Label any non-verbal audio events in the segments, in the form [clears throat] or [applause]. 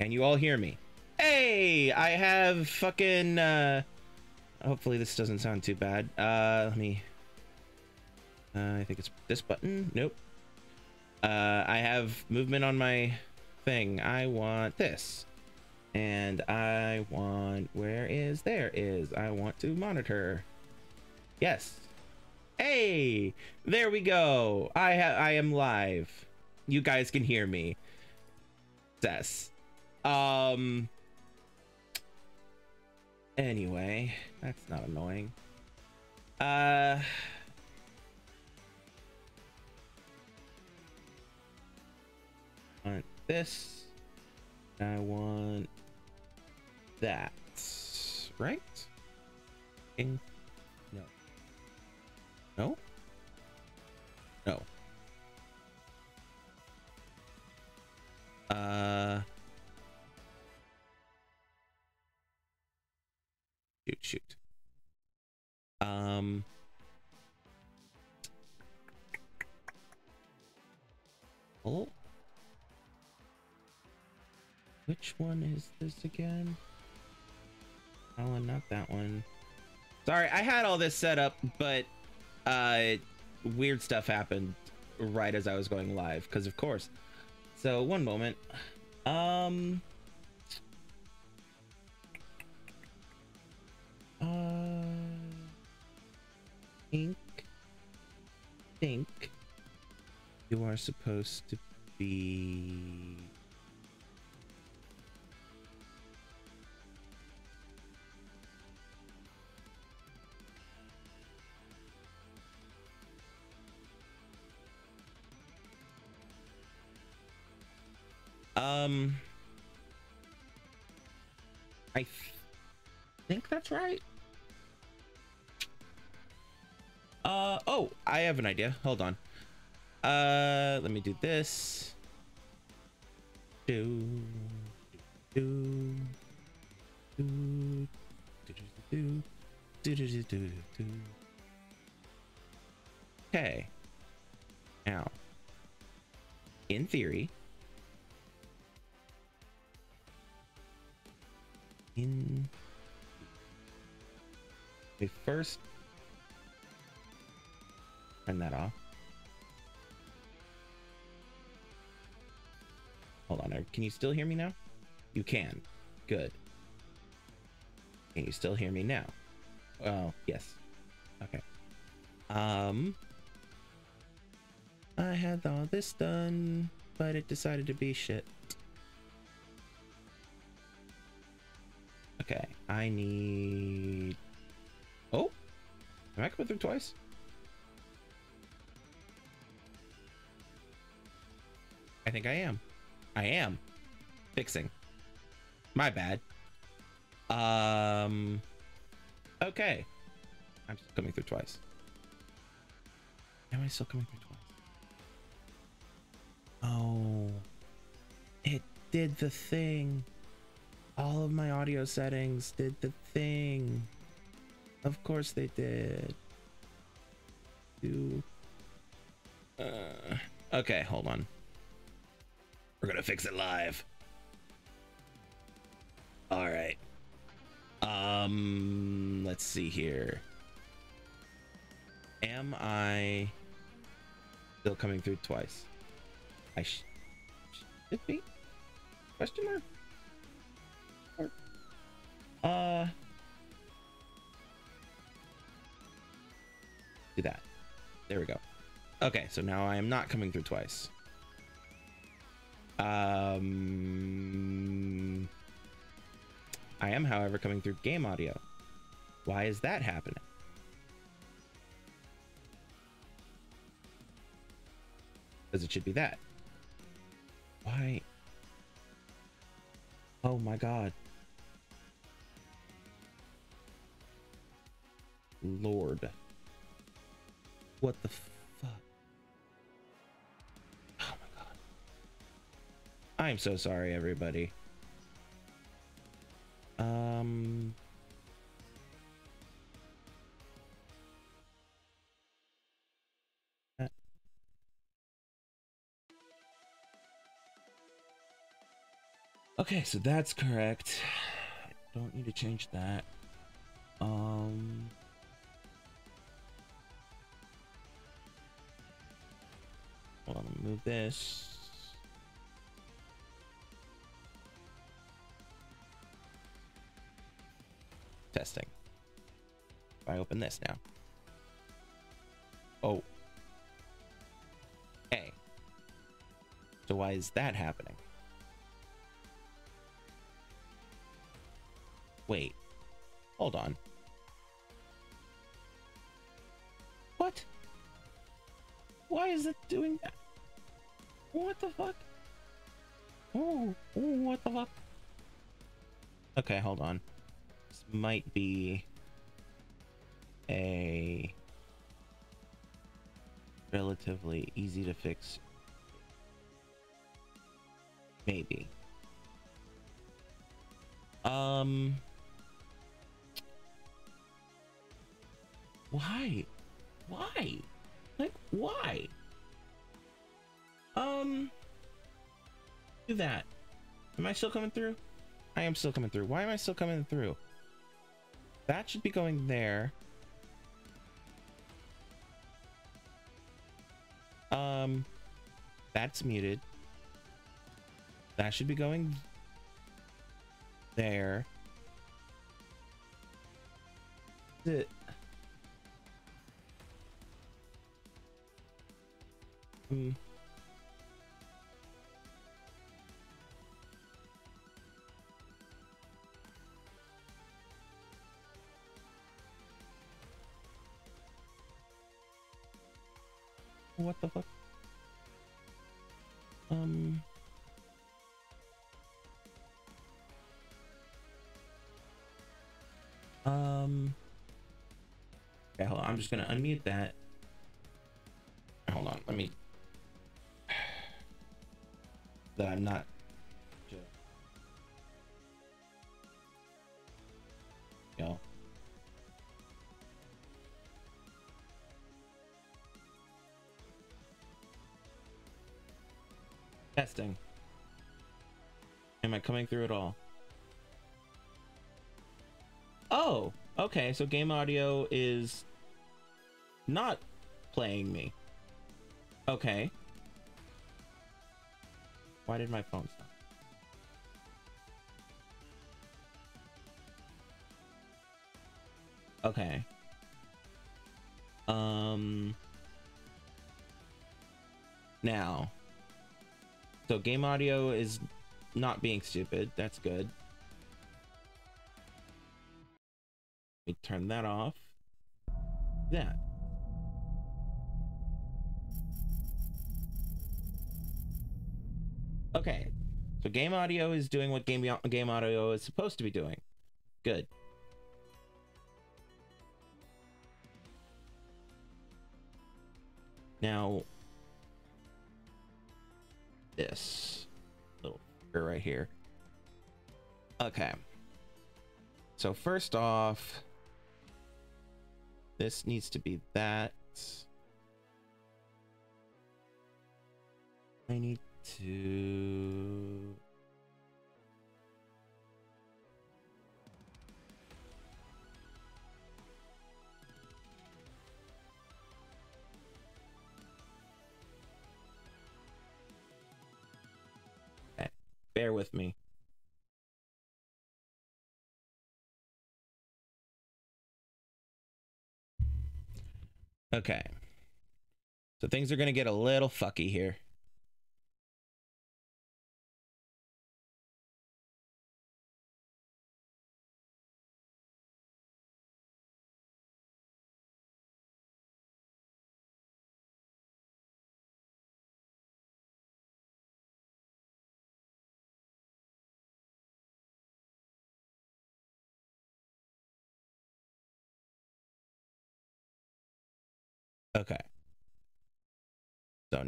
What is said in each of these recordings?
Can you all hear me? Hey, I have fucking, uh, hopefully this doesn't sound too bad. Uh, let me, uh, I think it's this button. Nope. Uh, I have movement on my thing. I want this. And I want, where is, there is, I want to monitor. Yes. Hey, there we go. I have, I am live. You guys can hear me. Success. Um. Anyway, that's not annoying. Uh. I Want this. I want that. Right? In no. No? No. Uh shoot. Um. Oh. Which one is this again? Oh, not that one. Sorry, I had all this set up, but uh, weird stuff happened right as I was going live, because of course. So one moment. Um. Think, think you are supposed to be. Um, I think that's right. Uh, oh, I have an idea. Hold on. Uh, let me do this. Do, do, do, do, do, do, do, do, do, do. Okay. Now, in theory, in we first turn that off. Hold on, can you still hear me now? You can. Good. Can you still hear me now? Oh, yes. Okay. Um I had all this done, but it decided to be shit. Okay, I need... Oh! Am I coming through twice? I think I am. I am. Fixing. My bad. Um... Okay. I'm still coming through twice. Am I still coming through twice? Oh. It did the thing. All of my audio settings did the thing. Of course they did. Do. Uh, okay, hold on. We're gonna fix it live. All right. Um, let's see here. Am I still coming through twice? I sh should be. Question mark. Uh, do that. There we go. Okay, so now I am not coming through twice. Um, I am, however, coming through game audio. Why is that happening? Because it should be that. Why? Oh my god. Lord. What the I'm so sorry, everybody. Um... Okay, so that's correct. Don't need to change that. Um... Hold move this. Testing. If I open this now. Oh. Hey. So why is that happening? Wait. Hold on. What? Why is it doing that? What the fuck? Oh, oh what the fuck? Okay, hold on. Might be a relatively easy to fix. Maybe. Um. Why? Why? Like, why? Um, do that. Am I still coming through? I am still coming through. Why am I still coming through? That should be going there. Um, that's muted. That should be going there. The Hmm. What the fuck? Um. Um. Okay, hold on. I'm just gonna unmute that. Hold on. Let me [sighs] that I'm not am I coming through at all Oh, okay. So game audio is not playing me. Okay. Why did my phone stop? Okay. Um. Now. So game audio is not being stupid. That's good. Let me turn that off. That. Okay. So game audio is doing what game game audio is supposed to be doing. Good. Now, this little figure right here. Okay. So first off, this needs to be that. I need to Bear with me. Okay. So things are going to get a little fucky here.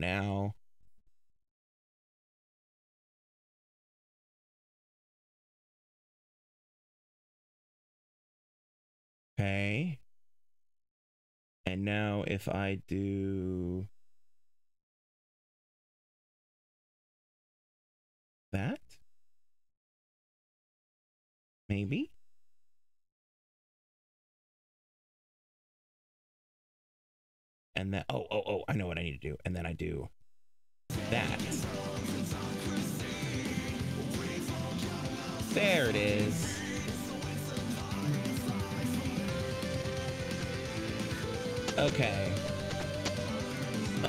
Now Okay. And now if I do that, maybe. And then oh oh oh I know what I need to do. And then I do that. There it is. Okay. Uh...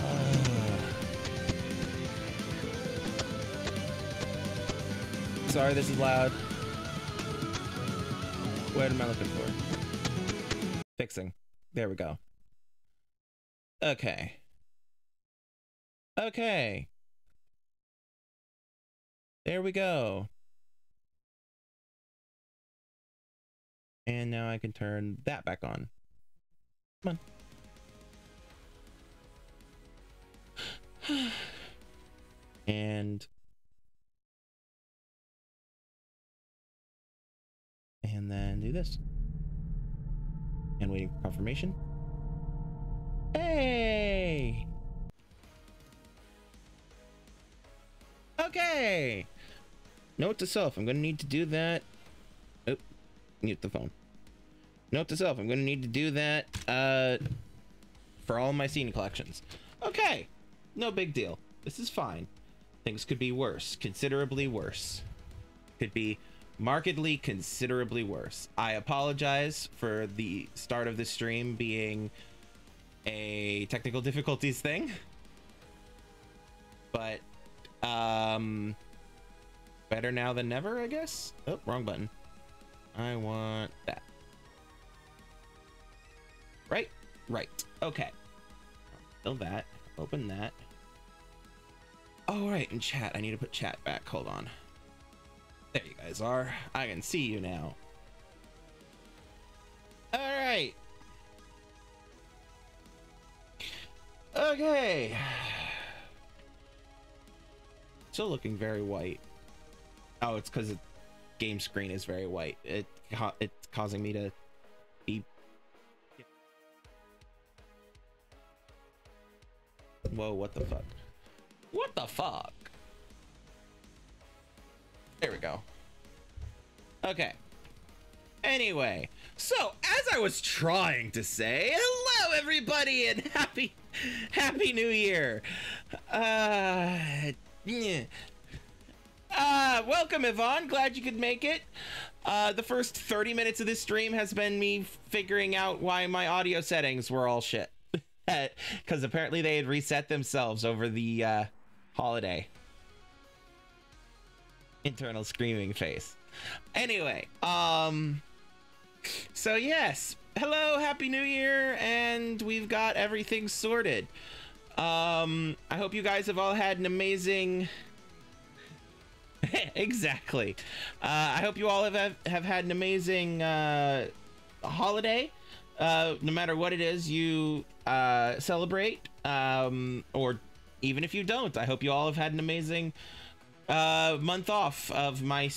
sorry this is loud. What am I looking for? Fixing. There we go Okay. Okay. There we go. And now I can turn that back on. Come on. [sighs] and and then do this. And waiting for confirmation. Hey! Okay! Note to self, I'm gonna need to do that. Oh, mute the phone. Note to self, I'm gonna need to do that uh, for all my scene collections. Okay, no big deal. This is fine. Things could be worse, considerably worse. Could be markedly considerably worse. I apologize for the start of the stream being a technical difficulties thing. But um better now than never, I guess. Oh, wrong button. I want that. Right? Right. Okay. Fill that. Open that. All right, in chat, I need to put chat back. Hold on. There you guys are. I can see you now. All right. Okay. Still looking very white. Oh, it's because the game screen is very white. It it's causing me to be. Whoa! What the fuck? What the fuck? There we go. Okay. Anyway, so as I was trying to say, hello everybody and [laughs] happy happy new year. Uh yeah. Uh welcome Yvonne, glad you could make it. Uh the first 30 minutes of this stream has been me figuring out why my audio settings were all shit. [laughs] Cuz apparently they had reset themselves over the uh holiday. Internal screaming face. Anyway, um so yes, hello, happy new year, and we've got everything sorted. Um, I hope you guys have all had an amazing. [laughs] exactly. Uh, I hope you all have have had an amazing uh, holiday. Uh, no matter what it is you uh, celebrate, um, or even if you don't, I hope you all have had an amazing uh, month off of my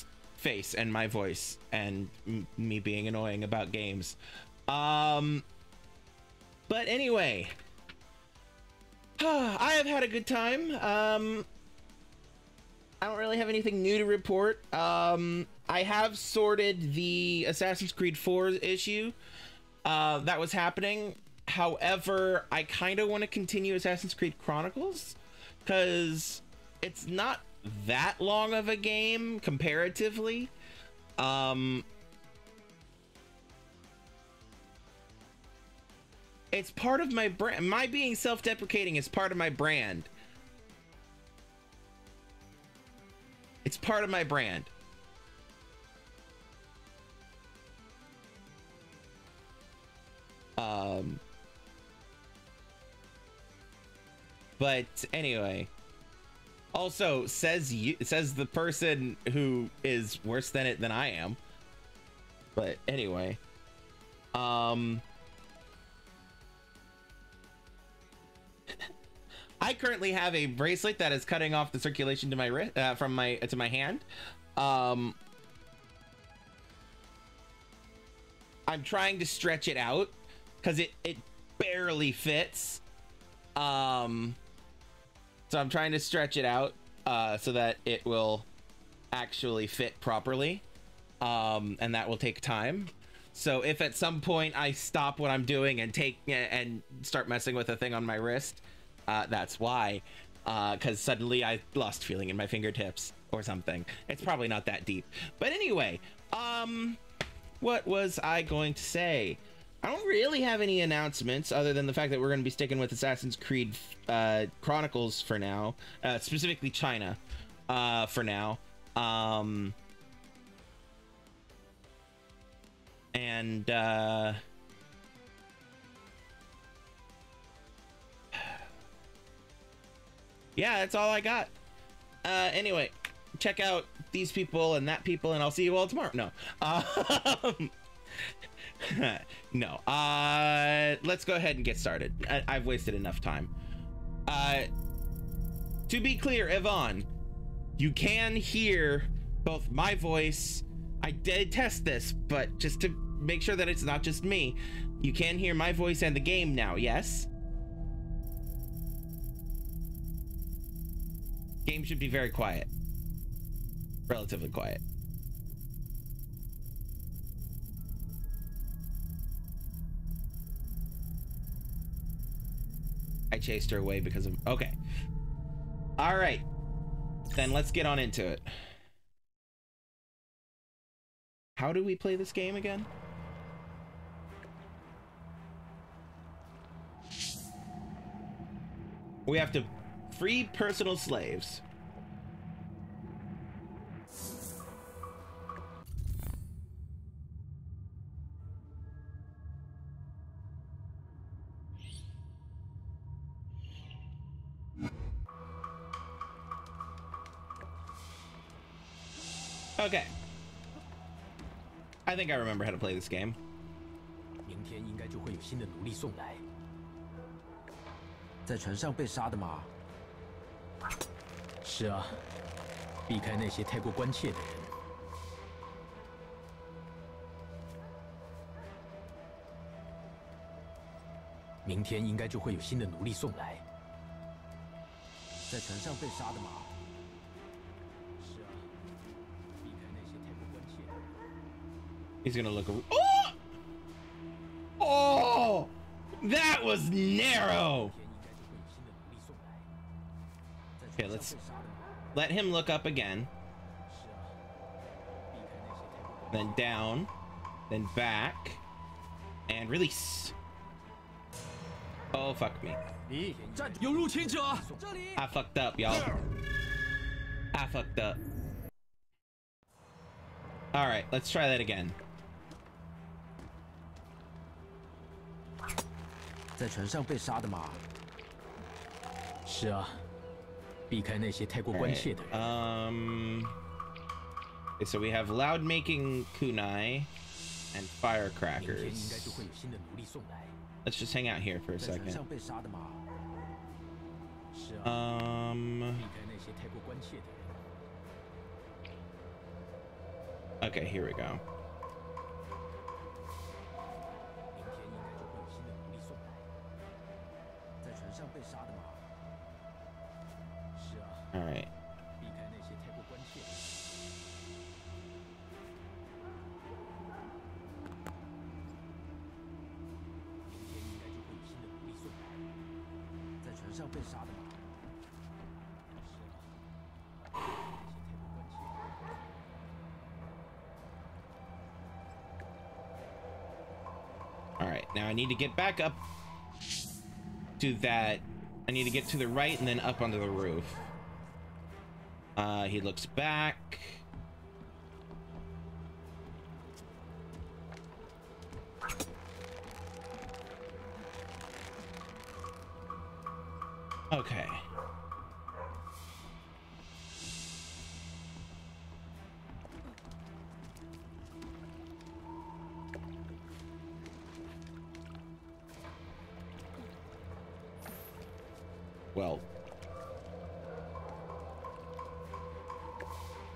face and my voice and me being annoying about games. Um, but anyway, [sighs] I have had a good time. Um, I don't really have anything new to report. Um, I have sorted the Assassin's Creed 4 issue uh, that was happening. However, I kind of want to continue Assassin's Creed Chronicles because it's not that long of a game comparatively. Um, it's part of my brand. My being self-deprecating is part of my brand. It's part of my brand. Um, but anyway, also, says you says the person who is worse than it than I am. But anyway, um, [laughs] I currently have a bracelet that is cutting off the circulation to my wrist uh, from my to my hand. Um, I'm trying to stretch it out because it it barely fits. Um so I'm trying to stretch it out uh, so that it will actually fit properly. Um, and that will take time. So if at some point I stop what I'm doing and take and start messing with a thing on my wrist, uh, that's why. Because uh, suddenly I lost feeling in my fingertips or something. It's probably not that deep. But anyway, um, what was I going to say? I don't really have any announcements other than the fact that we're going to be sticking with Assassin's Creed uh, Chronicles for now, uh, specifically China uh, for now. Um, and uh, [sighs] yeah, that's all I got. Uh, anyway, check out these people and that people, and I'll see you all tomorrow. No. [laughs] Um, [laughs] no. Uh, let's go ahead and get started. I have wasted enough time. Uh, to be clear, Yvonne, you can hear both my voice. I did test this, but just to make sure that it's not just me, you can hear my voice and the game now, yes? Game should be very quiet. Relatively quiet. I chased her away because of... Okay. All right. Then let's get on into it. How do we play this game again? We have to free personal slaves. Okay. I think I remember how to play this game. 明天应该就会有新的奴隶送来。在船上被杀的吗？是啊，避开那些太过关切的人。明天应该就会有新的奴隶送来。在船上被杀的吗？He's gonna look. Oh! Oh! That was narrow. Okay, let's let him look up again. Then down, then back, and release. Oh fuck me. I fucked up, y'all. I fucked up. All right, let's try that again. 在船上被杀的吗？是啊，避开那些太过关 Alright, 切的人。 Um. Okay, so we have loud making kunai and 明天应该 firecrackers. 就会有新的奴隶送来。 Let's just hang out here for a 在船 second. 上被杀的吗？是啊， Um. 避开那些太过关切的人。 Okay, here we go. All right. Now I need to get back up to that. I need to get to the right and then up onto the roof. Uh, he looks back.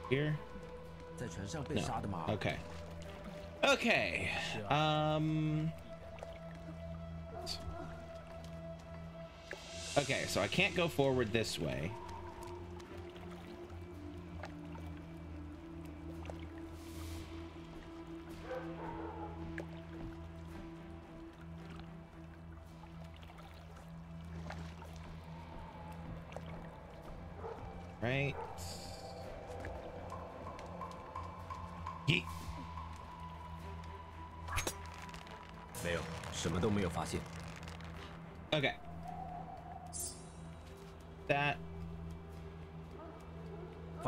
here? No. Okay. Okay. Um. Okay, so I can't go forward this way.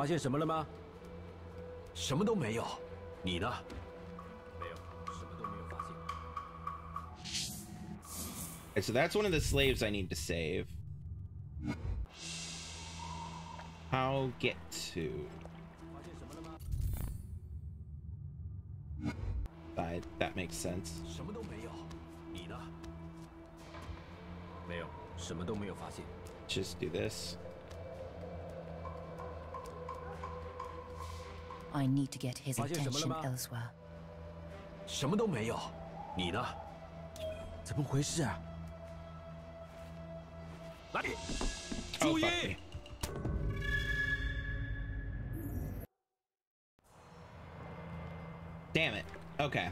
现什么了吗？什么都没有。你呢？没有，什么都没有发现。 Okay, so that's one of the slaves I need to save. How get to 发现什么了吗？ side? That makes sense. 什么都没有。你呢？没有，什么都没有发现。 Just do this. I need to get his 发现什么了 attention 吗？ elsewhere. 什么都没有。你呢？怎么回事啊？来， Oh, 注意 fuck me. Damn it. Okay.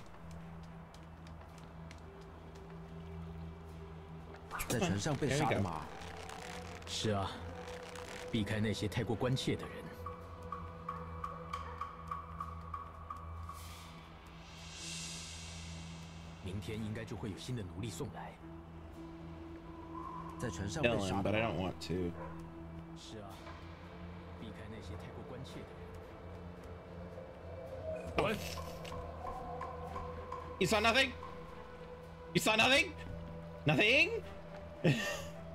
在船上被杀的吗？是啊，避开那些太过关切的人。 天应该就会有新的奴隶送来。在船上被杀的 but I don't want to. 是啊，避开那些太过关切的人。What? You saw nothing? You saw nothing? Nothing?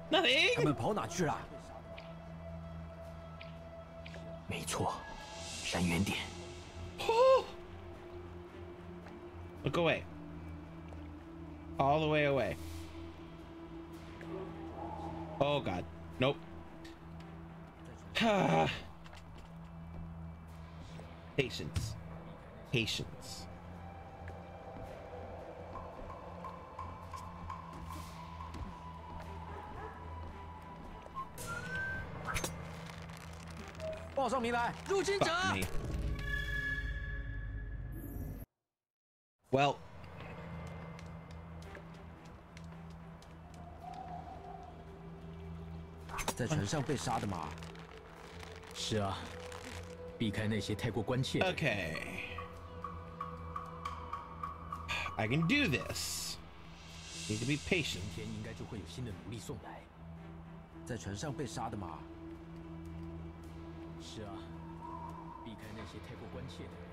nothing? 他们跑哪去了？上被杀的吗？是啊，避开那些太过关切的。okay. I can do this. Need to be patient. 明天应该就会有新的奴隶送来。在船上被杀的吗？是啊，避开那些太过关切的人。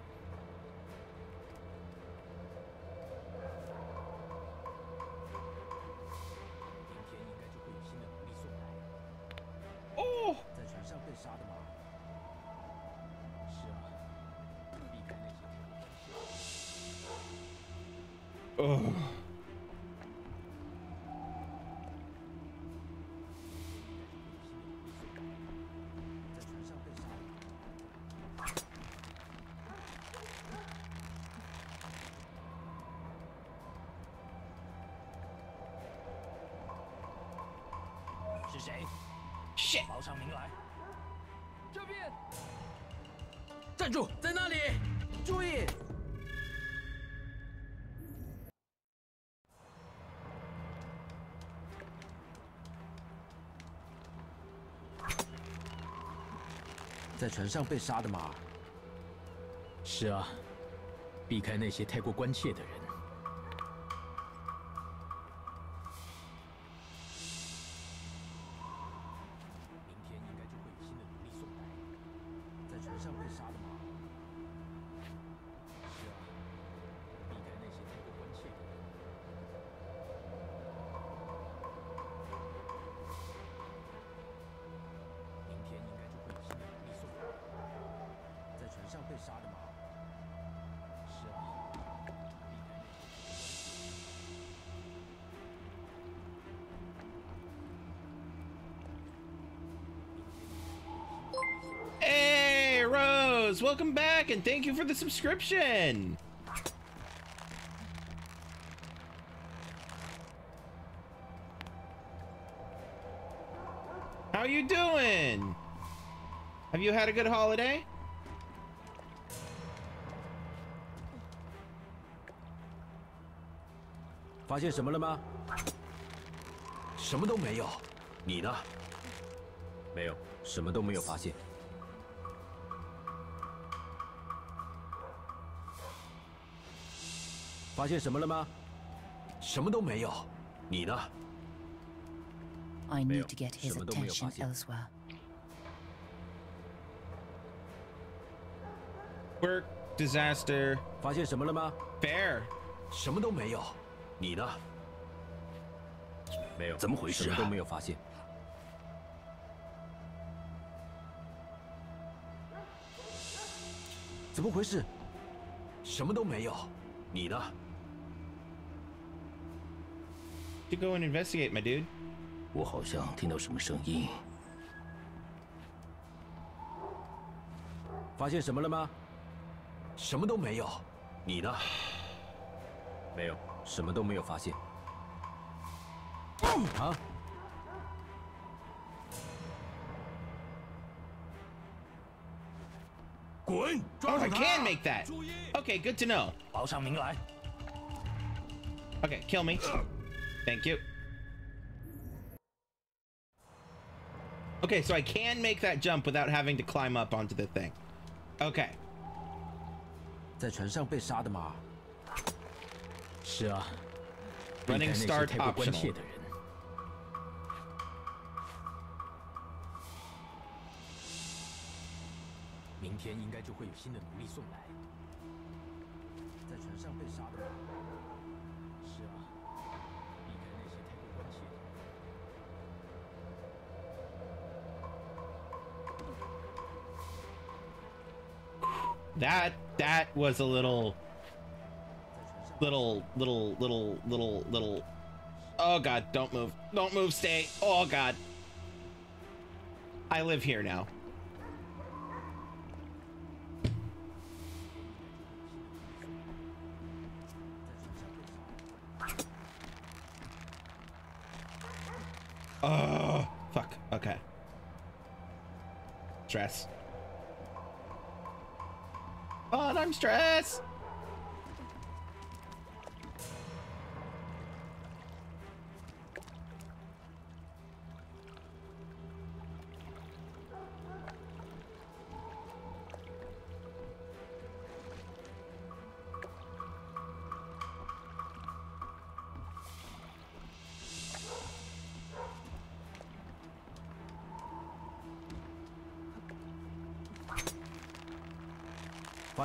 在船上被杀的吗？是啊，避开那些太过关切的人。Welcome back and thank you for the subscription. How you doing? Have you had a good holiday? 发发现。什么了吗？什么都没有。你呢？I Mail. need to get his 什么都没有 attention 发现。elsewhere. Work, disaster, 发现什么了吗？fair. 什么都没有。你呢？没有。怎么回事、啊什么都没有发现。怎么回事？什么都没有。你呢？To go and investigate, my dude. 我好像听到什么声音。发现什么了吗？什么都没有。你呢？没有。什么都没有发现。啊！ Oh, I can make that. Okay, good to know. 报上名来。 Okay, kill me. Thank you. Okay, so I can make that jump without having to climb up onto the thing. Okay. 在船上被杀的吗？是啊，避 Running 开那些 start 太过关切 optional. That that was a little little little little little little Oh god, don't move. Don't move, stay. Oh god. I live here now. Oh, fuck. Okay. Stress. Oh, I'm stressed.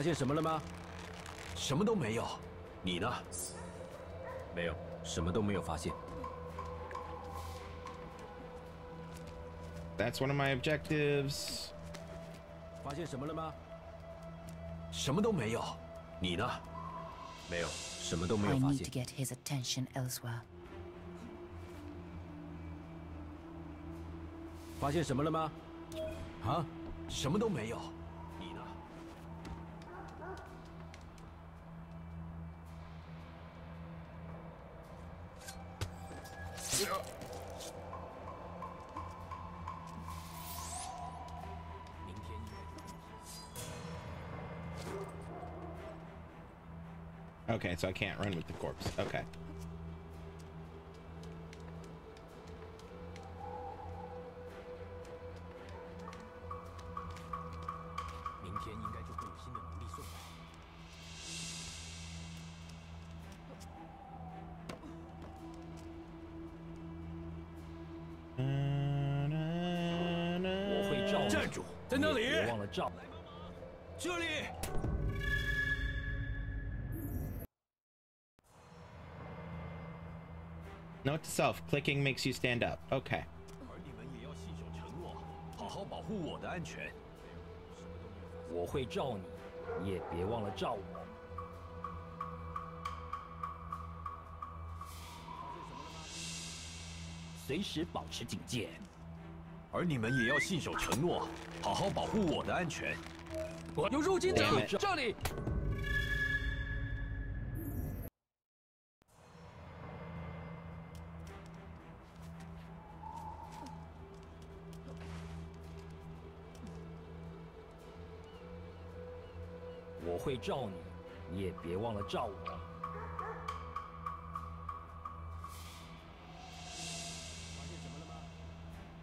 现什么了吗？什么都没有。你呢？没有，什么都没有发现。That's one of my objectives. 发现什么了吗？什么都没有。你呢？没有，什么都没有发 need 现 to。get his attention elsewhere. 发现什么了吗？啊？什么都没有。So I can't run with the corpse. Okay. To self: clicking makes you stand up. Okay. 而你照你，你也别忘了照我。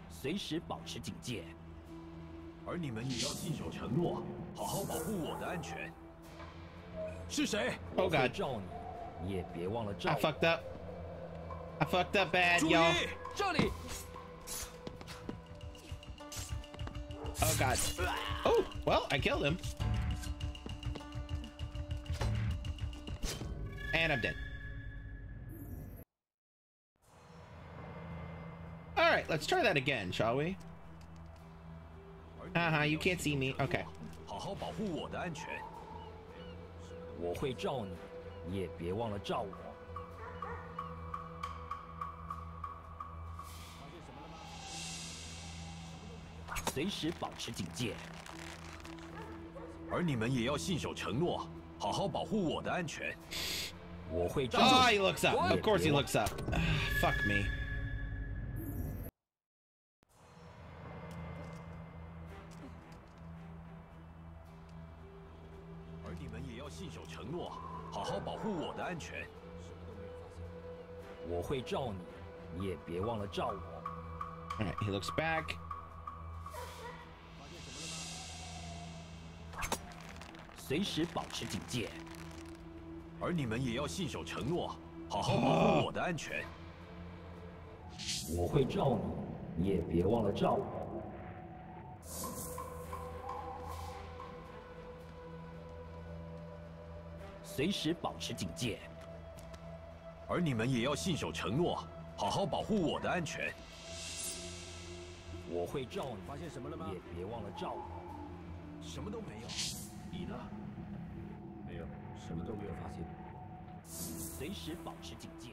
随时保持警戒。而你们也要信守承诺，好好保护我的安全。是谁？敢罩你，你也别忘了照我。I fucked up. I fucked up bad, yo. 注意这里。Oh God. Oh, well, I killed him. And I'm dead. Alright, let's try that again, shall we? Uh-huh, you can't see me. Okay. 我会照你。啊，他 looks up，of course he looks up。Fuck me。而你们也要信守承诺，好好保护我的安全。我会照你，你也别忘了照我。Alright，he looks back。随时保持警戒。而你们也要信守承诺，好好保护我的安全。我会罩你，你也别忘了罩我。随时保持警戒。而你们也要信守承诺，好好保护我的安全。我会罩你，发现什么了吗也别忘了罩我。什么都没有。你呢？没有，什么都没有发现。随时保持警戒。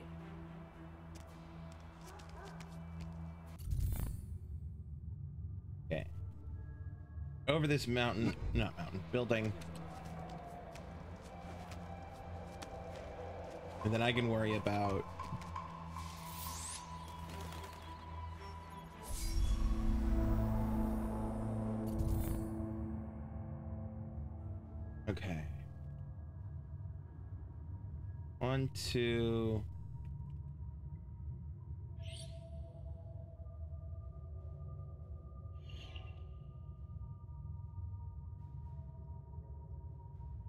Okay. Over this mountain, not mountain, building. And then I can worry about One, two.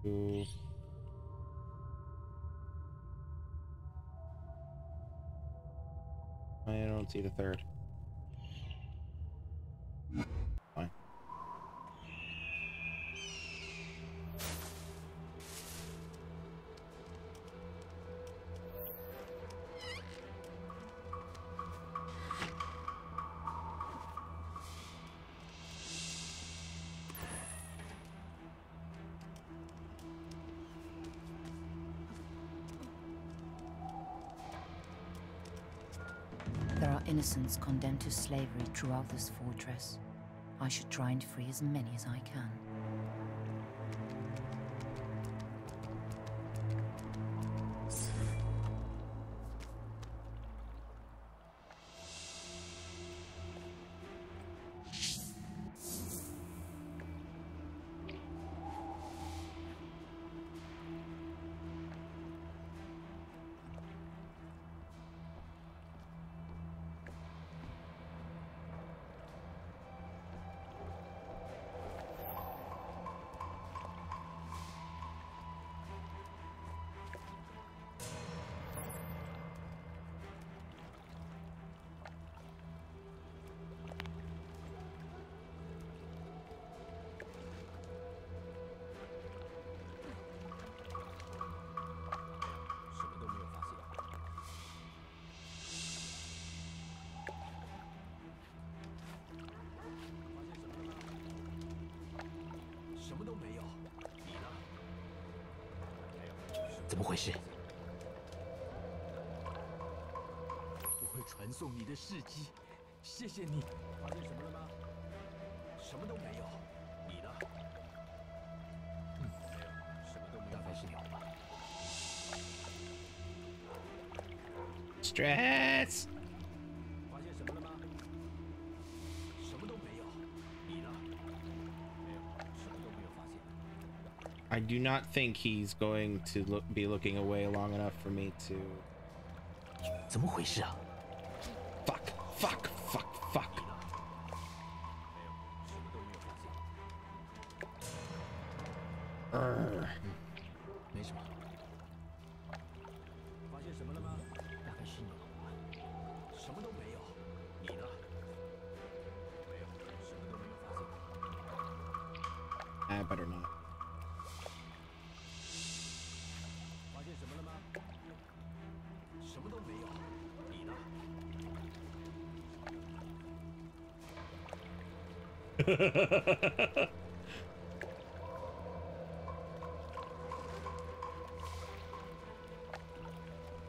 Two. I don't see the third. Innocents condemned to slavery throughout this fortress. I should try and free as many as I can. 谢谢你。发现什么了吗？什么都没有。你呢？嗯，没有，什么都没有。大概是有吧。 Stress. 发现什么了吗？什么都没有。你呢？没有，什么都没有发现。 I do not think he's going to look, be looking away long enough for me to. 怎么回事啊？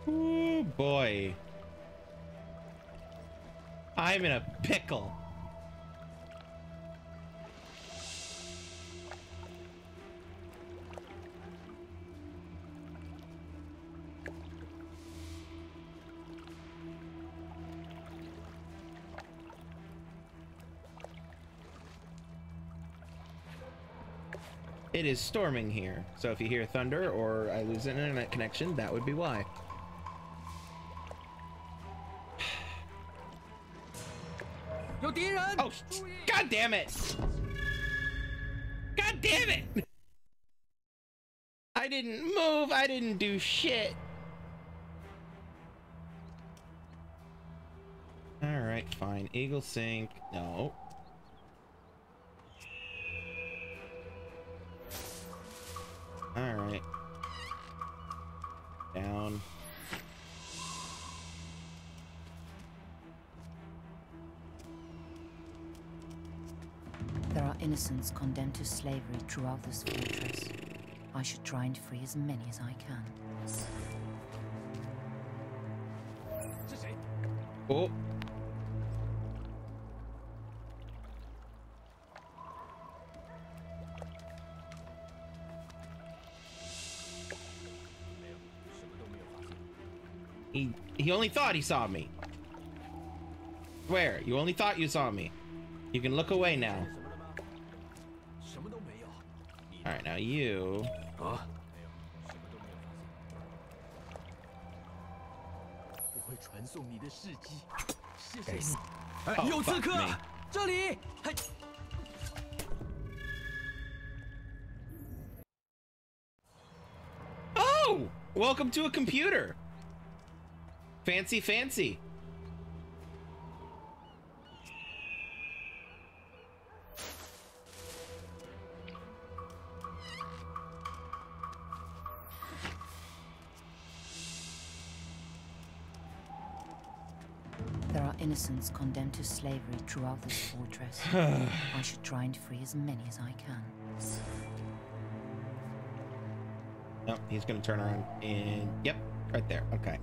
Ooh, [laughs] boy. I'm in a pickle. It is storming here, so if you hear thunder or I lose an internet connection, that would be why. Oh, god damn it! God damn it! I didn't move, I didn't do shit. Alright, fine. Eagle sink. No. Innocents condemned to slavery throughout this fortress. I should try and free as many as I can. Oh. He he only thought he saw me. Where? you only thought you saw me. You can look away now right, now you. 啊，没有，什么都没有发现。我会传送你的事迹，谢谢你该死。哎 Oh, 有刺 fuck 客 me.，这里！嘿， Oh, welcome to a computer. Fancy, fancy. innocents condemned to slavery throughout this fortress. [sighs] I should try and free as many as I can. No, he's gonna turn around and yep, right there. Okay.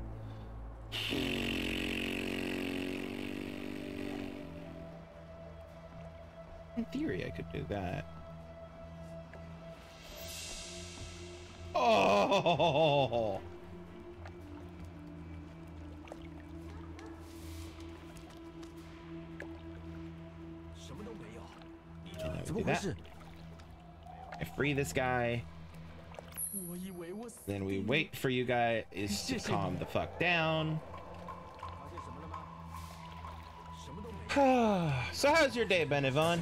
In theory, I could do that. Oh! that. I free this guy. Then we wait for you guys to [laughs] calm the fuck down. [sighs] so how's your day Ben Yvonne?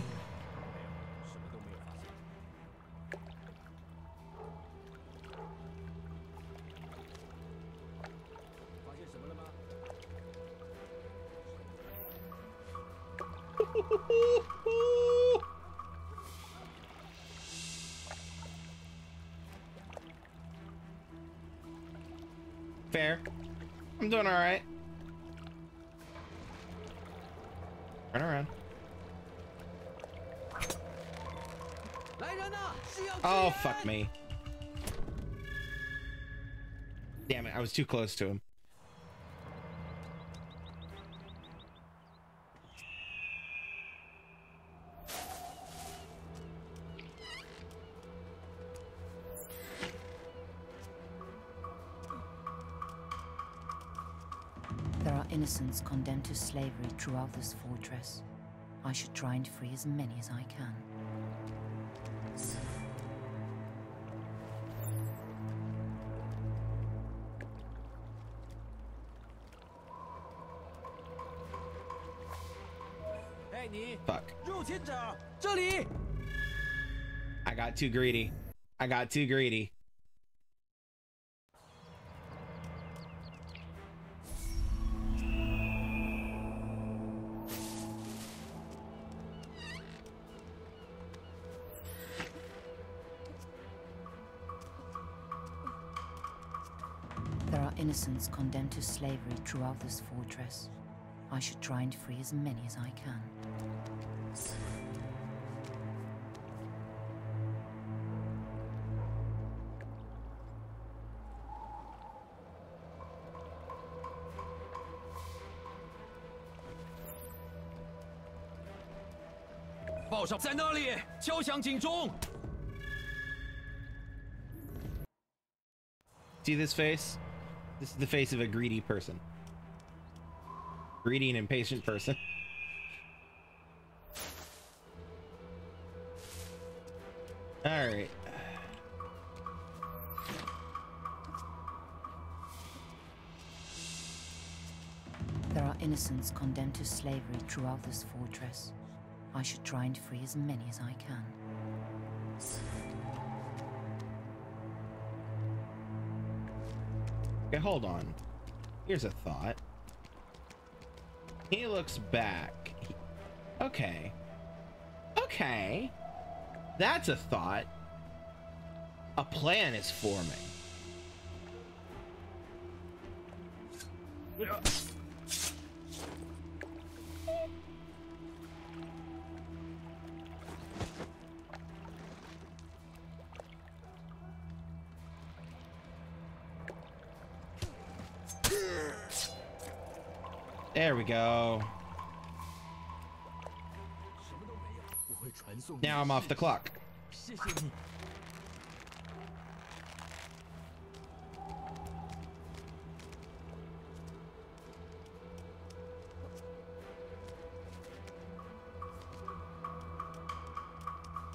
Too close to him. There are innocents condemned to slavery throughout this fortress. I should try and free as many as I can. Too greedy. I got too greedy. There are innocents condemned to slavery throughout this fortress. I should try and free as many as I can. See this face? This is the face of a greedy person. Greedy and impatient person. [laughs] Alright. There are innocents condemned to slavery throughout this fortress. I should try and free as many as I can. Okay, hold on. Here's a thought. He looks back. Okay. Okay. That's a thought. A plan is forming. go. Now I'm off the clock.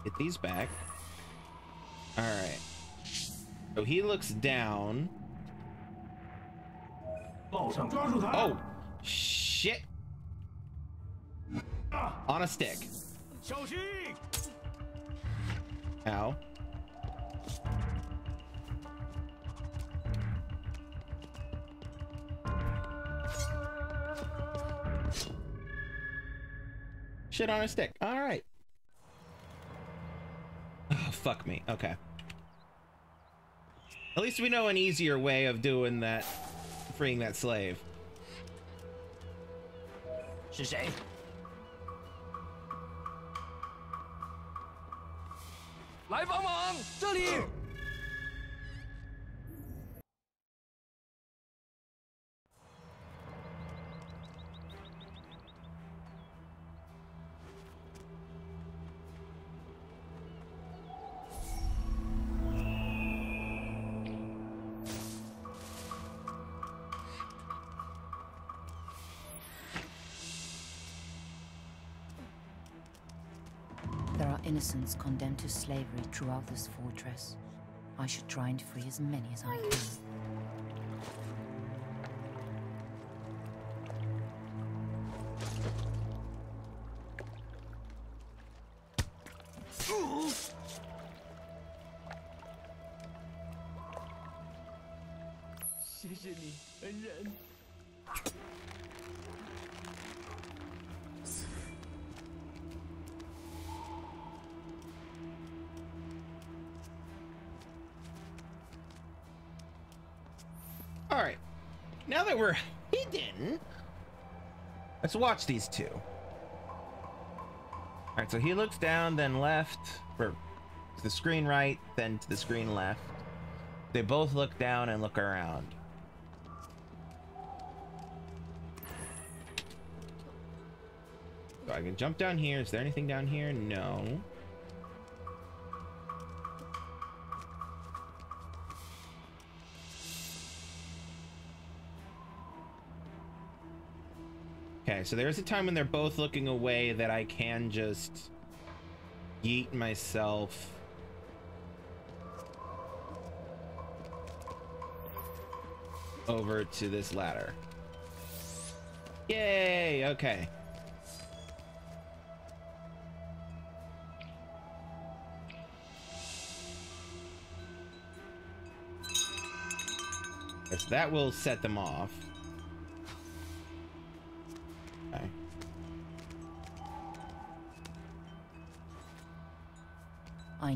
Get these back. All right. So he looks down. Oh, on a stick. Ow. Shit on a stick. All right. Oh, fuck me. Okay. At least we know an easier way of doing that, freeing that slave. Shazay. Innocents condemned to slavery throughout this fortress. I should try and free as many as I can. Watch these two. All right, so he looks down, then left, or to the screen right, then to the screen left. They both look down and look around. So I can jump down here. Is there anything down here? No. So there's a time when they're both looking away that I can just yeet myself. Over to this ladder. Yay! Okay. Yes, that will set them off.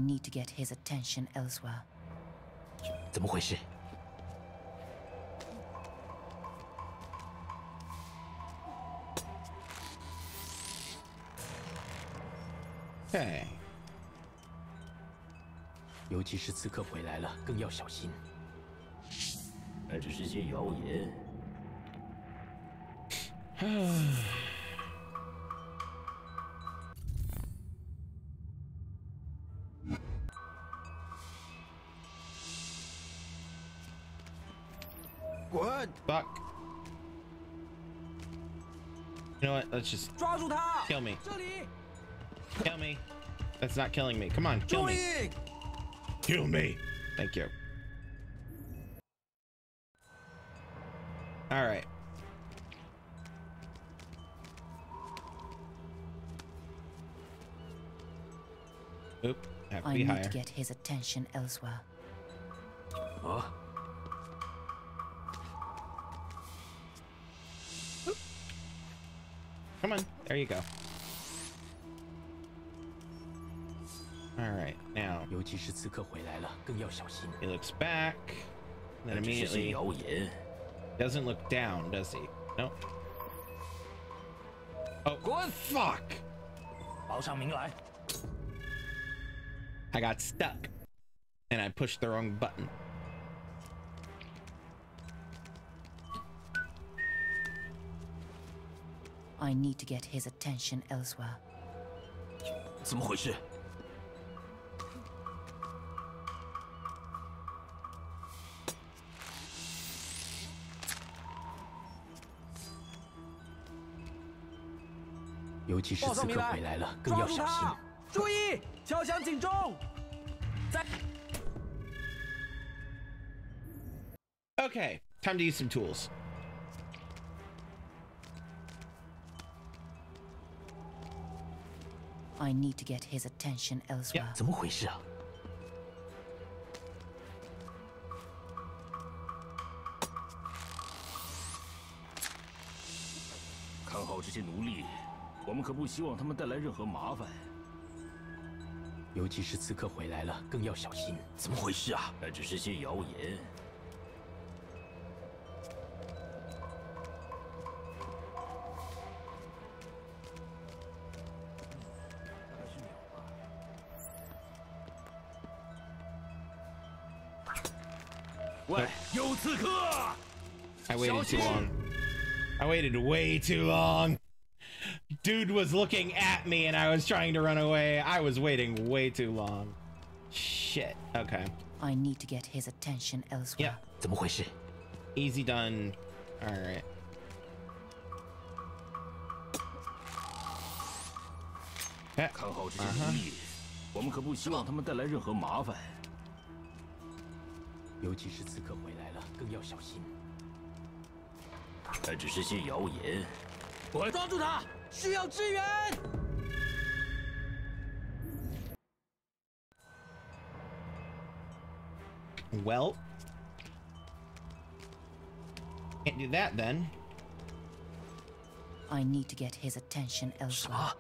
need to get his attention elsewhere. 怎么回事？ Okay. 尤其是刺客回来了，更要小心。那只是些谣言。 What? [sighs] Fuck. You know what? Let's just kill me. Kill me. That's not killing me. Come on, kill me. Kill me. Thank you. All right. Oop. I need higher. to get his attention elsewhere. Huh? Come on. There you go. Alright, now. He looks back. Then immediately. Doesn't look down, does he? Nope. Oh, good fuck! I got stuck. And I pushed the wrong button. I need to get his attention elsewhere. 怎么回事？ 尤其是报上名来刺客回来了，更抓住要小心他。！注意，敲响警钟！在 Okay, time to use some tools. I need to get his attention elsewhere. 怎么回事啊？看好这些奴隶，我们可不希望他们带来任何麻烦。尤其是刺客回来了，更要小心。怎么回事啊？那只是些谣言。I waited too long. I waited way too long. Dude was looking at me and I was trying to run away. I was waiting way too long. Shit. Okay. I need to get his attention elsewhere. Yeah. 怎么回事？ Easy done. All right. 看好这些奴隶， 我们可不希望他们带来任何麻烦。尤其是刺客回来了，更要小心。 那只是些谣言。我抓住他，需要支援。 Well, can't do that then. I need to get his attention elsewhere.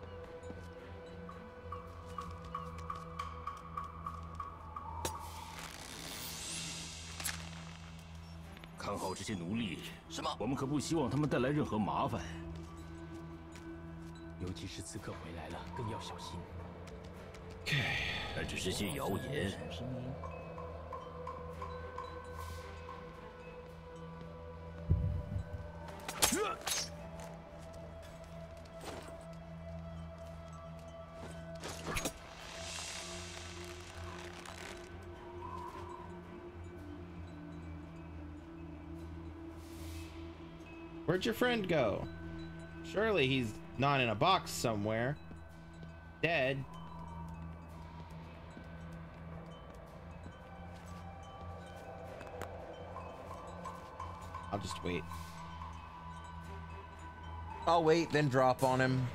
些奴隶。什么？我们可不希望他们带来任何麻烦。尤其是刺客回来了，更要小心。那只是些谣言。Where'd your friend go? Surely he's not in a box somewhere. Dead. I'll just wait. I'll wait, then drop on him.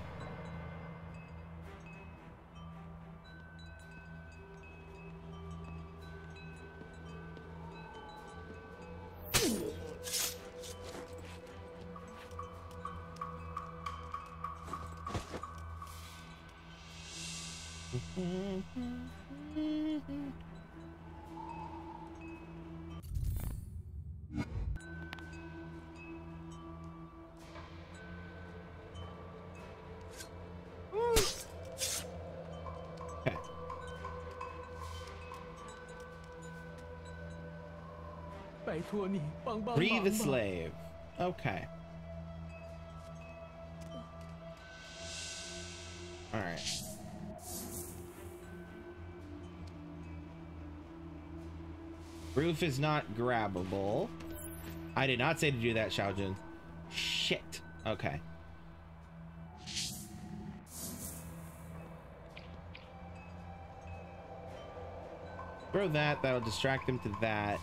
Free 忙 the 吧 slave. Okay. Alright. Roof is not grabbable. I did not say to do that, Shao Jun. Shit. Okay. Throw that. That'll distract them to that.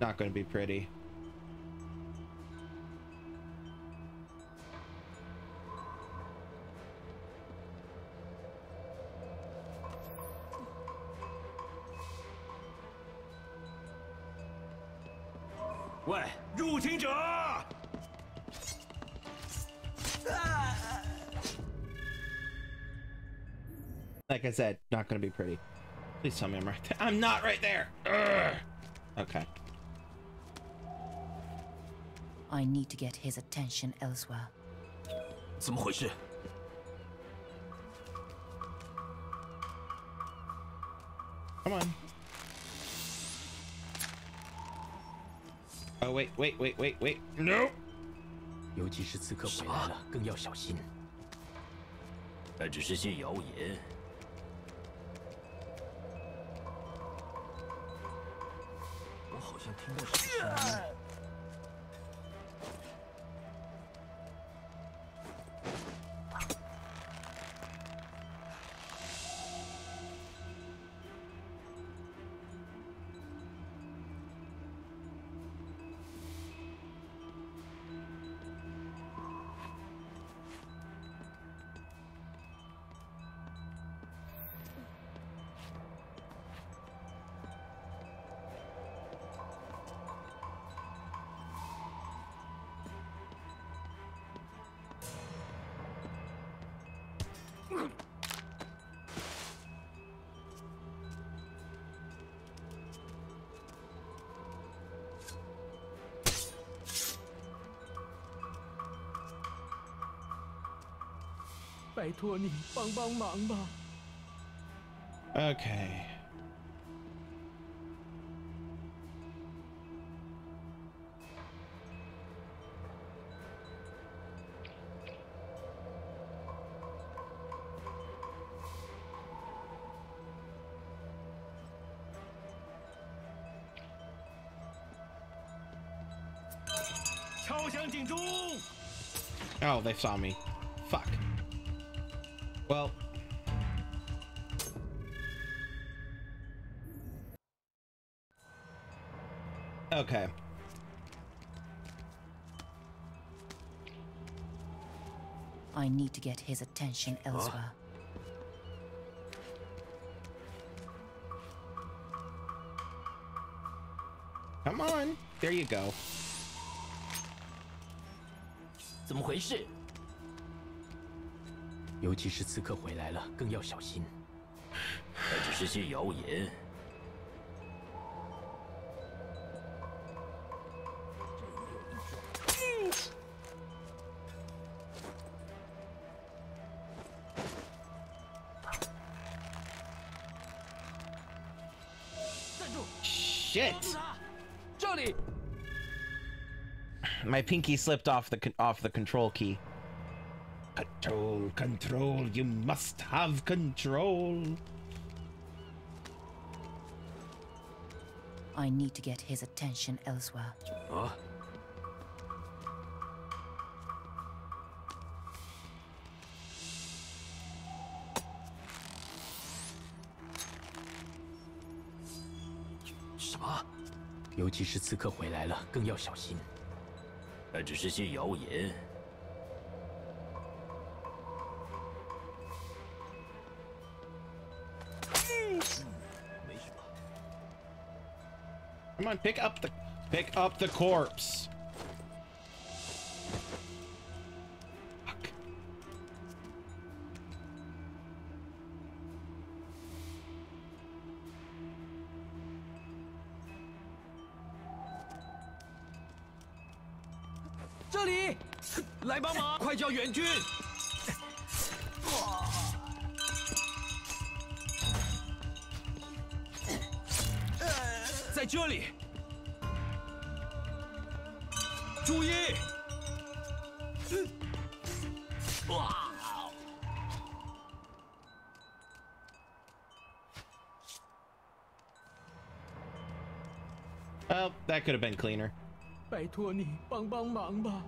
Not going to be pretty. 喂，入侵者！ Like I said, not going to be pretty. Please tell me I'm right there. I'm not right there. Ugh. Okay. I need to get his attention elsewhere. 怎么回事？ Come on. Oh, wait, wait, wait, wait, wait. No! 尤其是刺客回来了，更要小心。那只是些谣言。 拜托你帮帮忙吧。Okay. Oh, they saw me. Okay. I need to get his attention elsewhere. Come on. There you go. 怎么回事？尤其是刺客回来了，更要小心。那只是些谣言。 pinky slipped off the con- off the control key. Control, control. You must have control. I need to get his attention elsewhere. 啊！什么？尤其是刺客回来了，更要小心。 那只是些谣言。 Come on, pick up the pick up the corpse. could have been cleaner. 拜托你帮帮忙吧！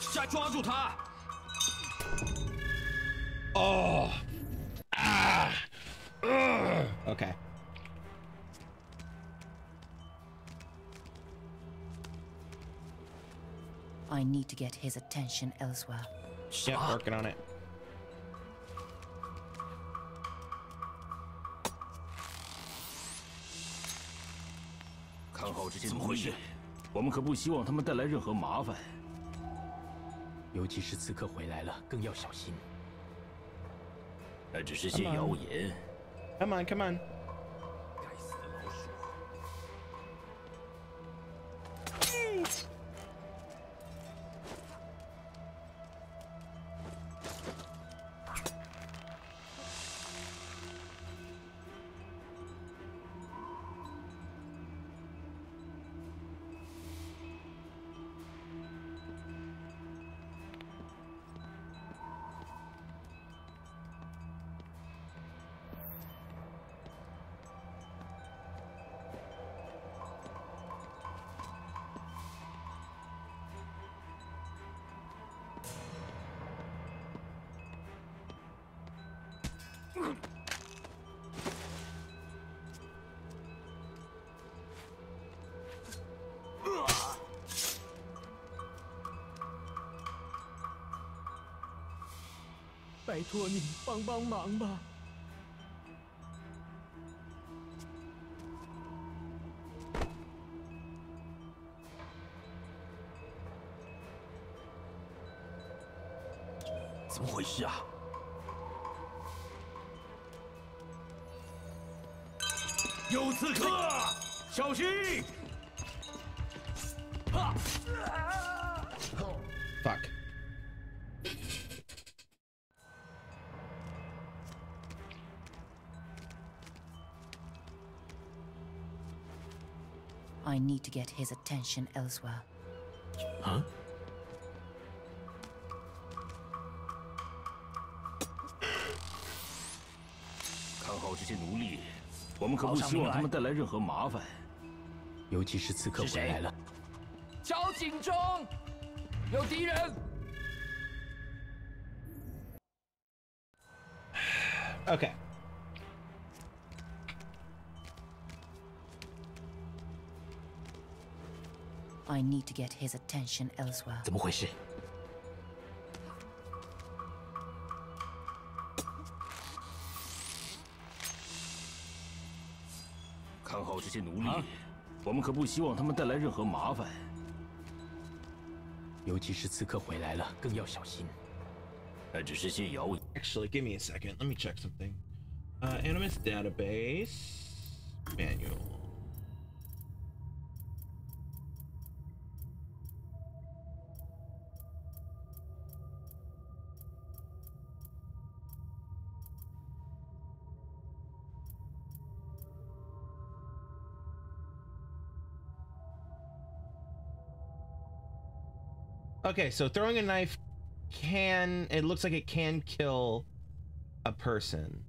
下抓住他！ Oh. Ah. Ugh. Okay. I need to get his attention elsewhere. Yep, working on it. 看好这些奴隶，我们可不希望他们带来任何麻烦。尤其是刺客回来了，更要小心。那只是些谣言。Come on, come on. 拜托你帮帮忙吧！怎么回事啊？有刺客，小心！Get his attention elsewhere. 啊！看 I need to get his attention elsewhere. 怎么回事？看好这些奴隶，我们可不希望他们带来任何麻烦。尤其是刺客回来了，更要小心。那只是些谣言。 Actually, give me a second. Let me check something. Uh, Animus database Okay, so throwing a knife can it looks like it can kill a person.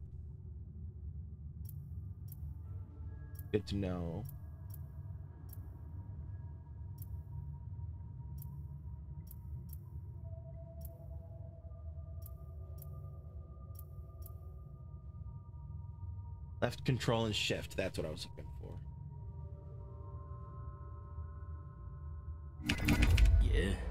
Good to know. Left control and shift. That's what I was looking for. 也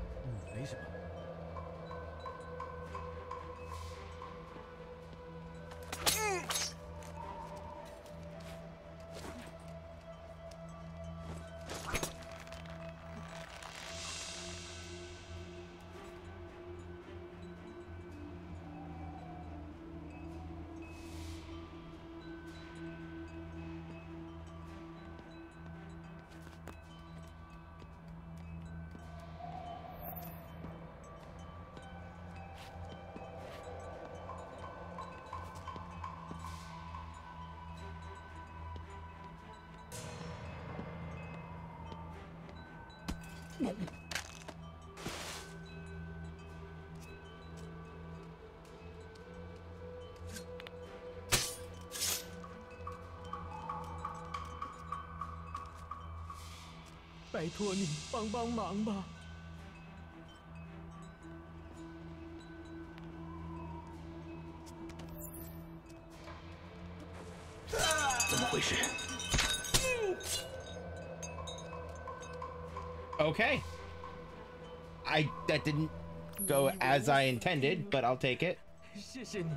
托你帮帮忙吧！怎么回事？ Okay. I that didn't go as I intended, but I'll take it. [laughs] 谢谢你。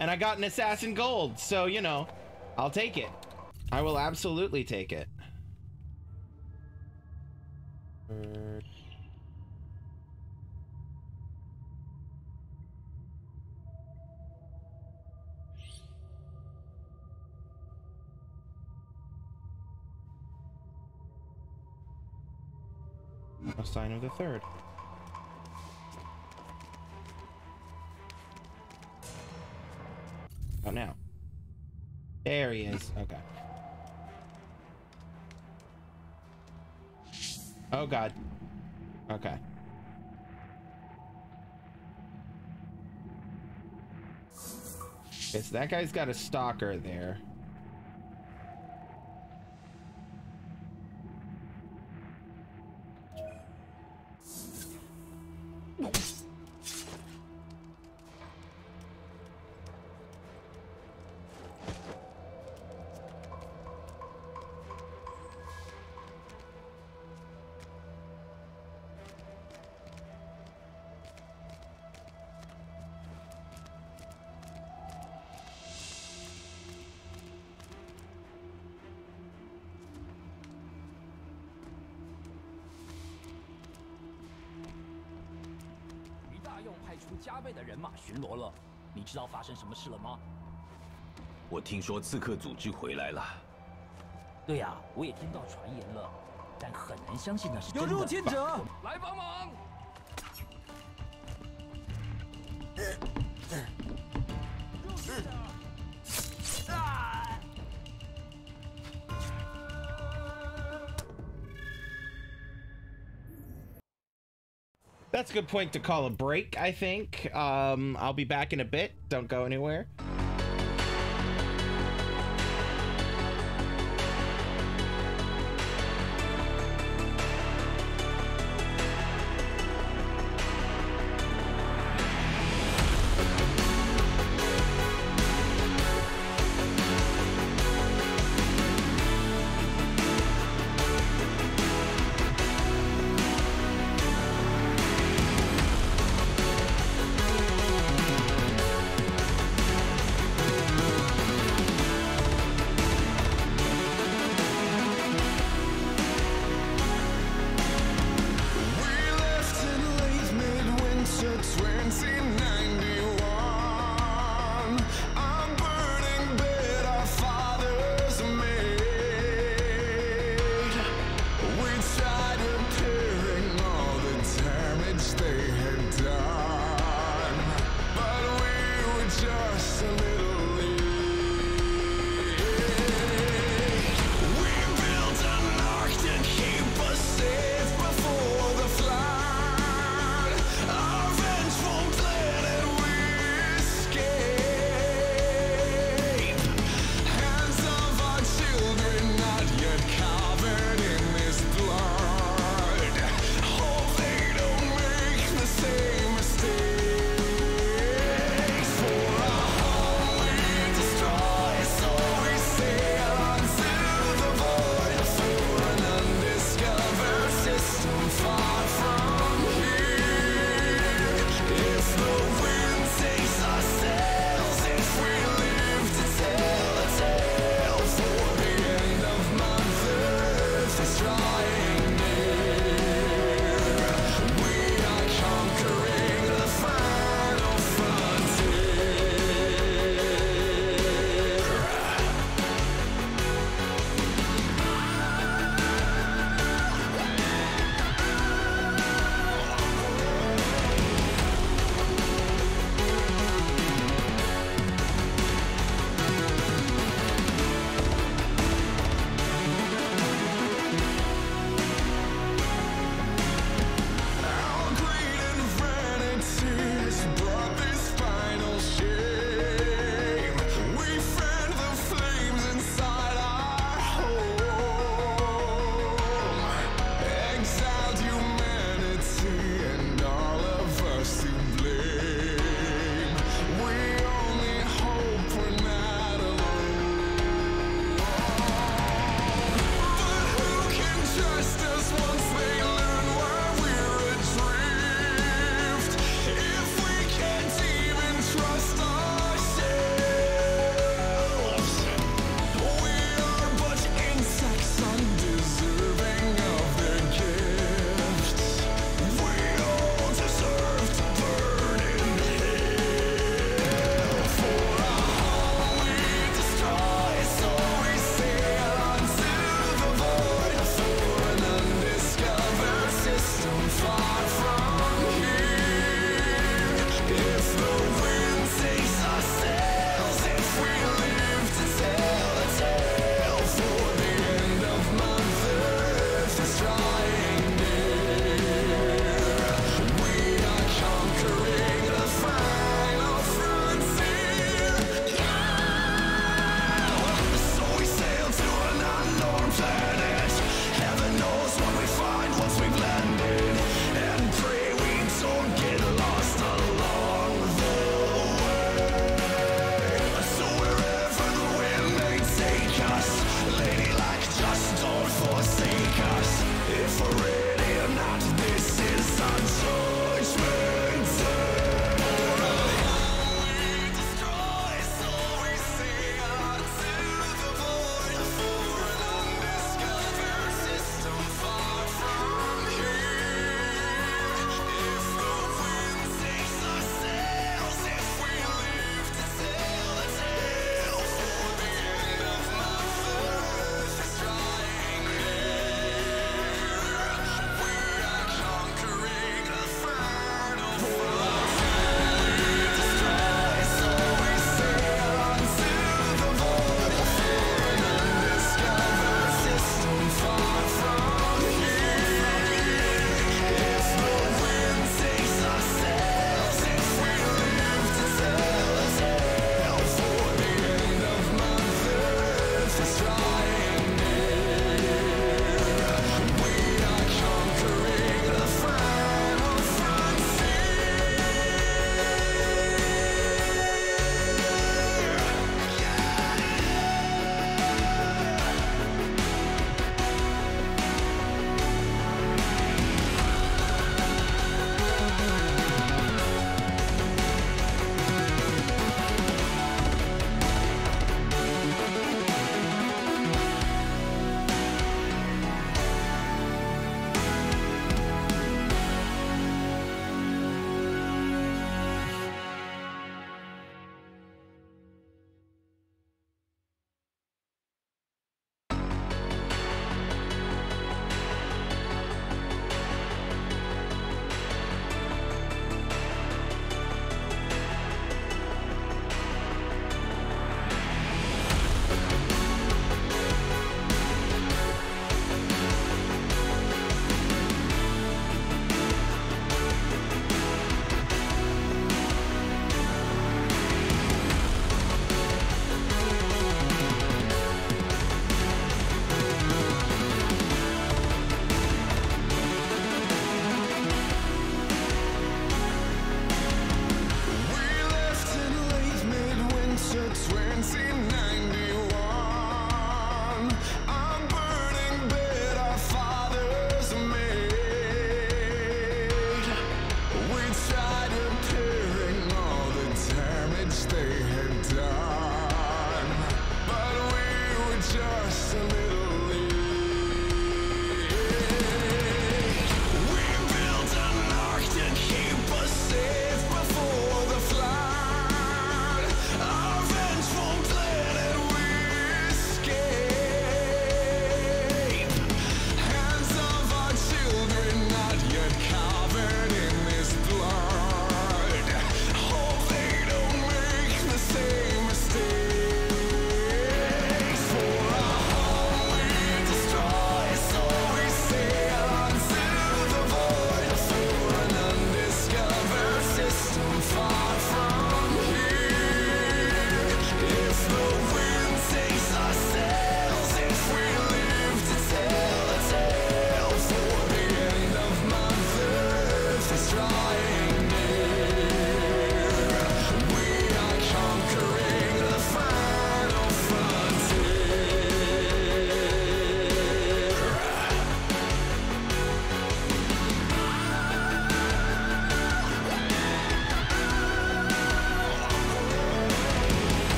And I got an assassin gold, so you know, I'll take it. I will absolutely take it. A sign of the third. Oh, now. There he is. Okay. Oh, God. Okay. Okay, so that guy's got a stalker there. “发生什么事了吗我听说刺客组织回来了，？”对呀、我也听到传言了，但很难相信那是真的。有入侵者，来帮忙！That's a good point to call a break, I think. Um, I'll be back in a bit. Don't go anywhere.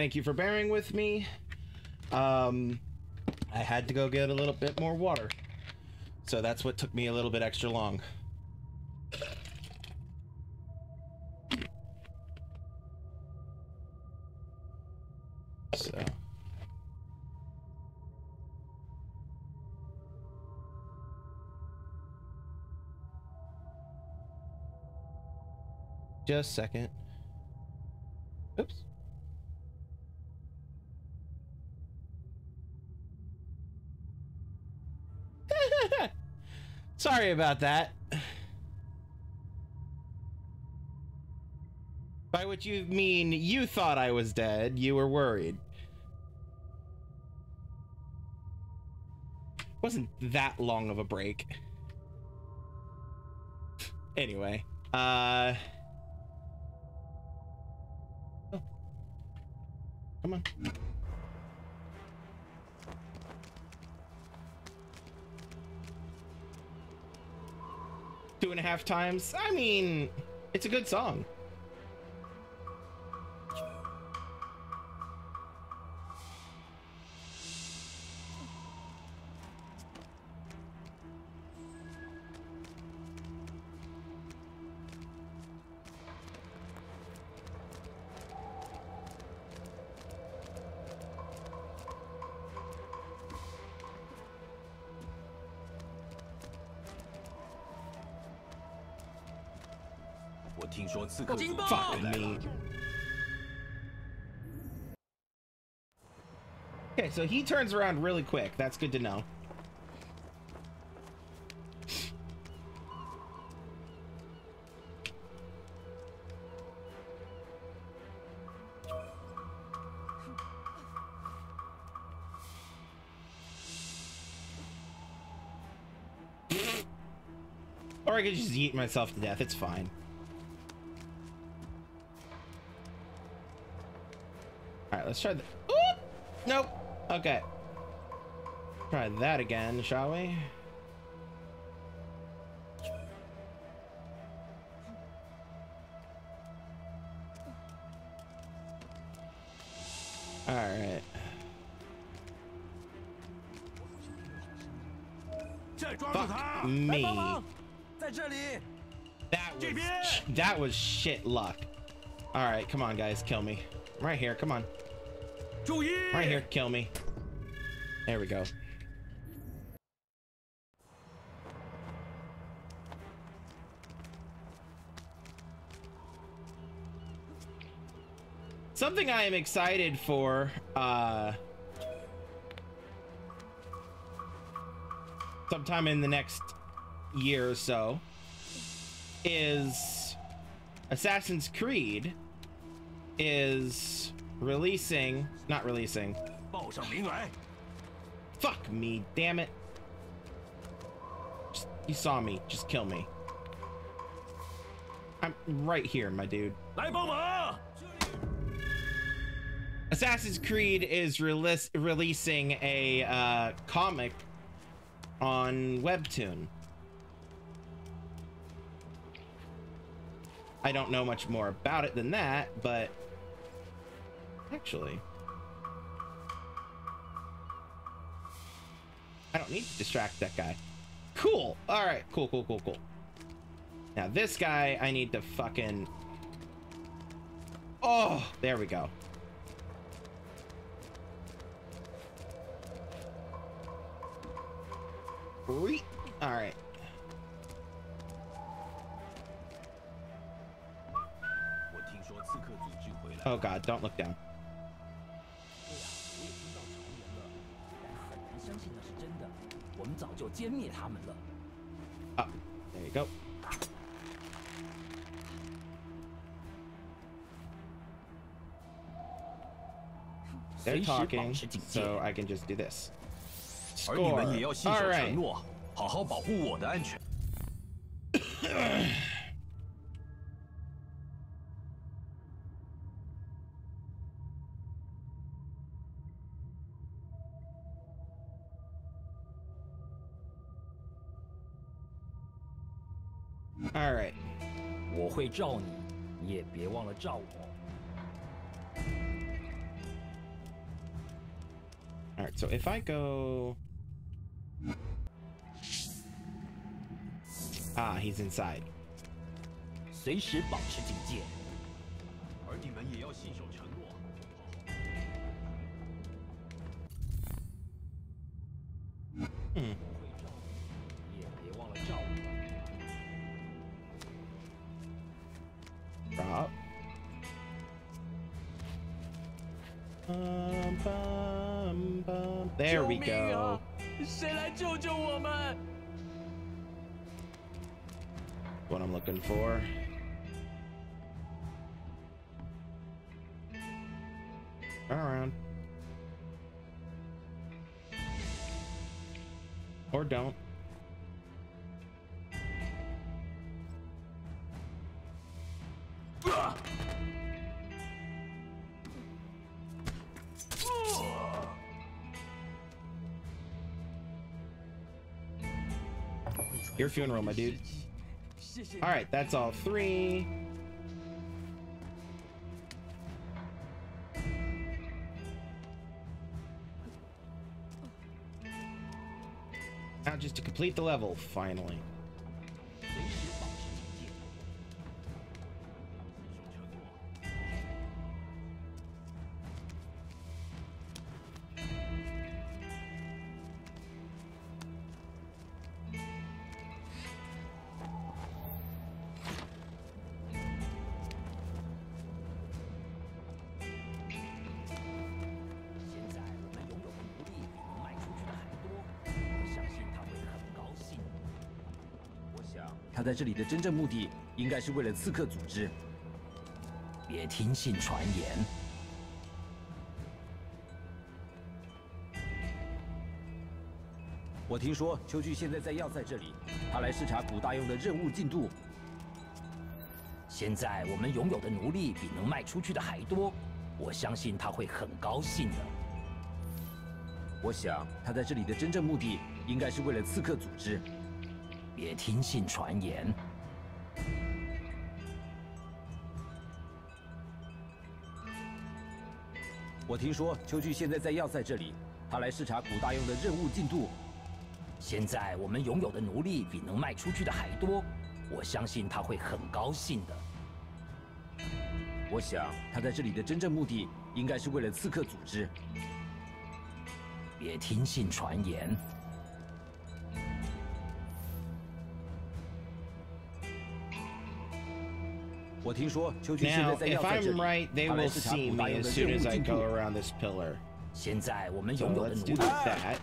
Thank you for bearing with me. Um, I had to go get a little bit more water. So that's what took me a little bit extra long. So. Just a second. Oops. [laughs] Sorry about that. By which you mean you thought I was dead, you were worried. Wasn't that long of a break. Anyway, uh... oh. Come on. Two and a half times? I mean, it's a good song. Fuck me. Okay, so he turns around really quick. That's good to know. or I could just eat myself to death. It's fine. Let's try the. Oop! Nope. Okay. Try that again, shall we? Alright. Fuck me. That was that was shit luck. All right, come on, guys, kill me. Right here, come on. Right here, kill me. There we go. Something I am excited for, uh, sometime in the next year or so, is Assassin's Creed is releasing, not releasing. Fuck me, damn it. Just, you saw me, just kill me. I'm right here, my dude. Assassin's Creed is releas releasing a uh, comic on Webtoon. I don't know much more about it than that, but actually, I don't need to distract that guy. Cool. All right. Cool, cool, cool, cool. Now this guy, I need to fucking... Oh, there we go. All right. Oh god, don't look down. 歼灭他们了。 Up. There you go. They're 随时保 talking, 持警戒。 so I can just do this. 而你 Score. 们也要信 All 守承 right. 诺，好好保护我的安全。 All right, so if I go... Ah, he's inside. 随时保持警戒。而你们也要信守承 Your funeral, my dude. All right, that's all three. Now just to complete the level, finally. 在这里的真正目的应该是为了刺客组织。别听信传言。我听说秋菊现在在要塞这里，他来视察古大用的任务进度。现在我们拥有的奴隶比能卖出去的还多，我相信他会很高兴的。我想他在这里的真正目的应该是为了刺客组织。别听信传言。我听说秋菊现在在要塞这里，他来视察古大用的任务进度。现在我们拥有的奴隶比能卖出去的还多，我相信他会很高兴的。我想他在这里的真正目的应该是为了刺客组织。别听信传言。Now, if I'm right, they will see me as soon as I go around this pillar. So let's do that.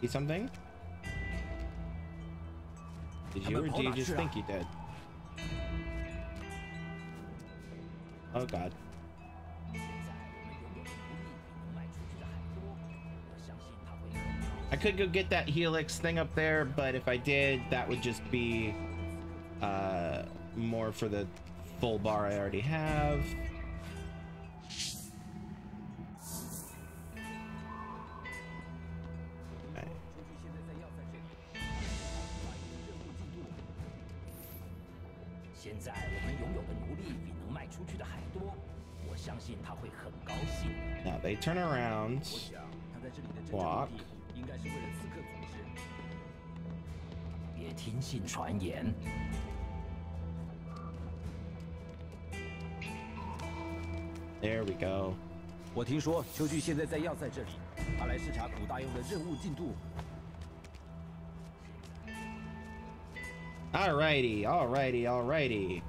Eat something? Did you or do you just think you did? Oh god. could go get that helix thing up there, but if I did, that would just be uh, more for the full bar I already have. Now they turn around. 信传言。There we go. 我听说秋菊现在在要塞这里，他来视察古大用的任务进度。Alrighty, alrighty, alrighty.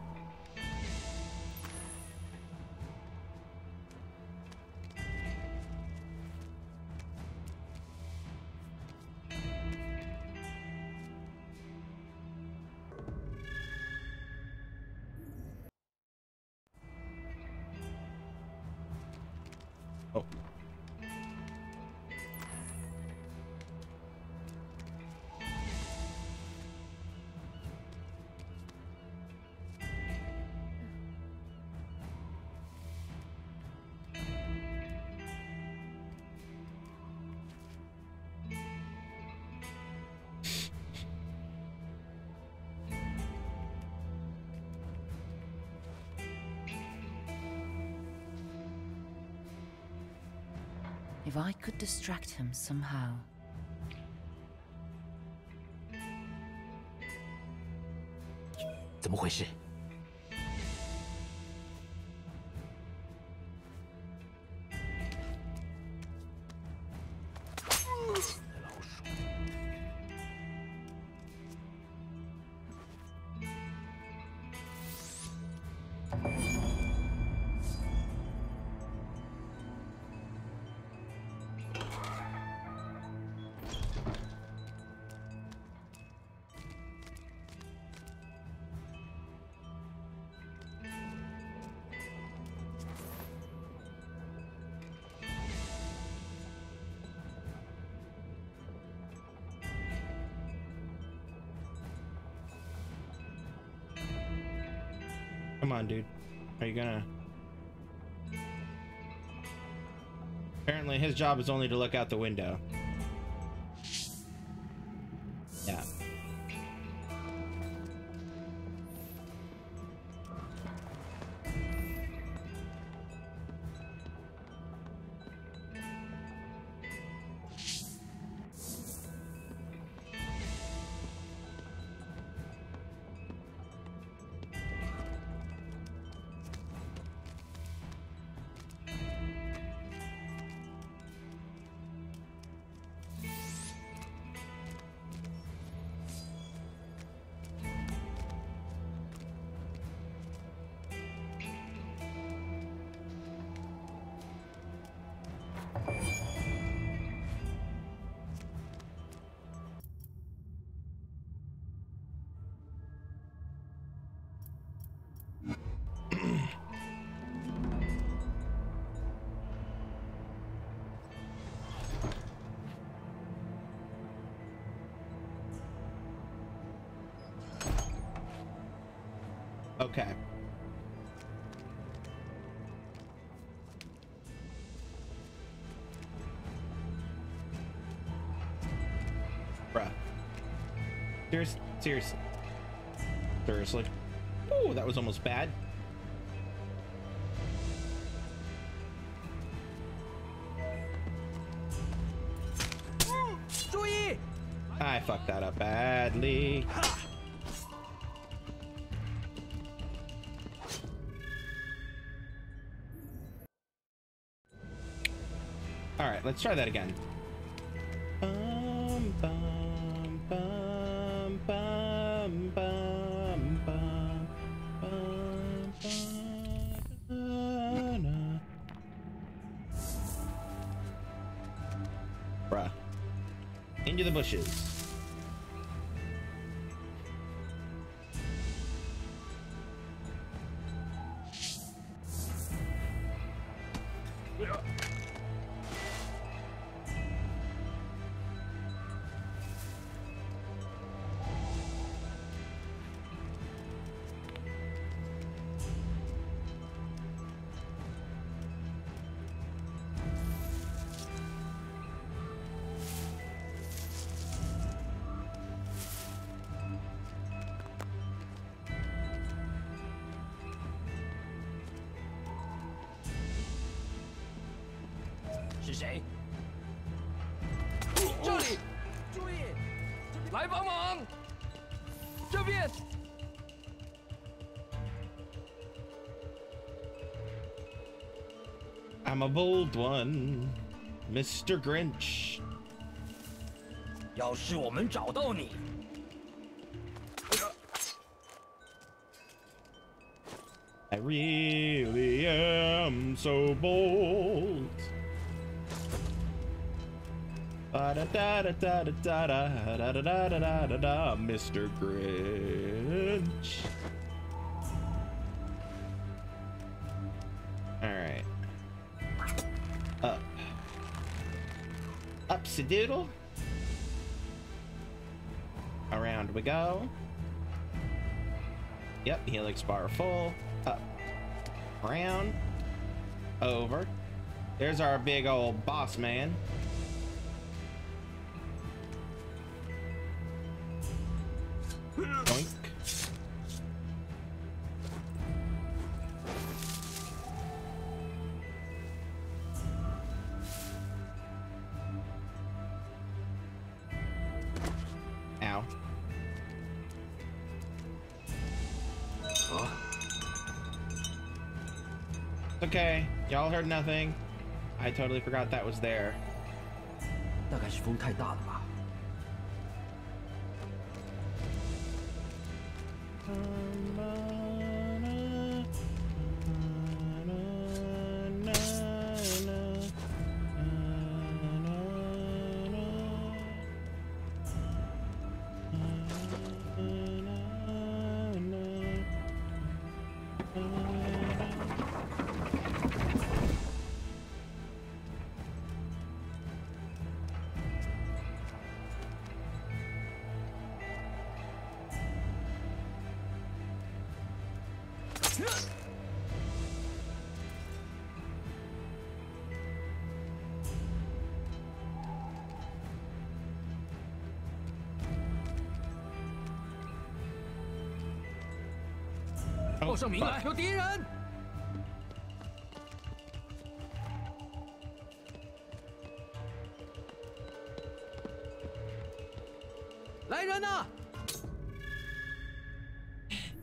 Distract him somehow. You gonna? Apparently, his job is only to look out the window. Seriously. Seriously. Ooh, that was almost bad. I fucked that up badly. All right, let's try that again. crashes. I'm a bold one, Mr. Grinch. 要是我们找到你， I really am so bold. Da da da da da da da da da da da da da da Mr. Grinch. Upsy doodle. Around we go. Yep, helix bar full. Up. Around. Over. There's our big old boss man. heard nothing. I totally forgot that was there. 大概是风太大了吧。 证明来，有敌人！来人呐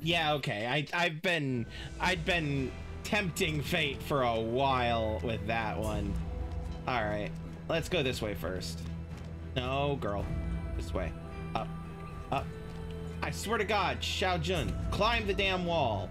！Yeah, okay. I I've been I'd been tempting fate for a while with that one. All right. Let's go this way first. No, girl. This way. Up. Up. I swear to god, Shao Jun, climb the damn wall.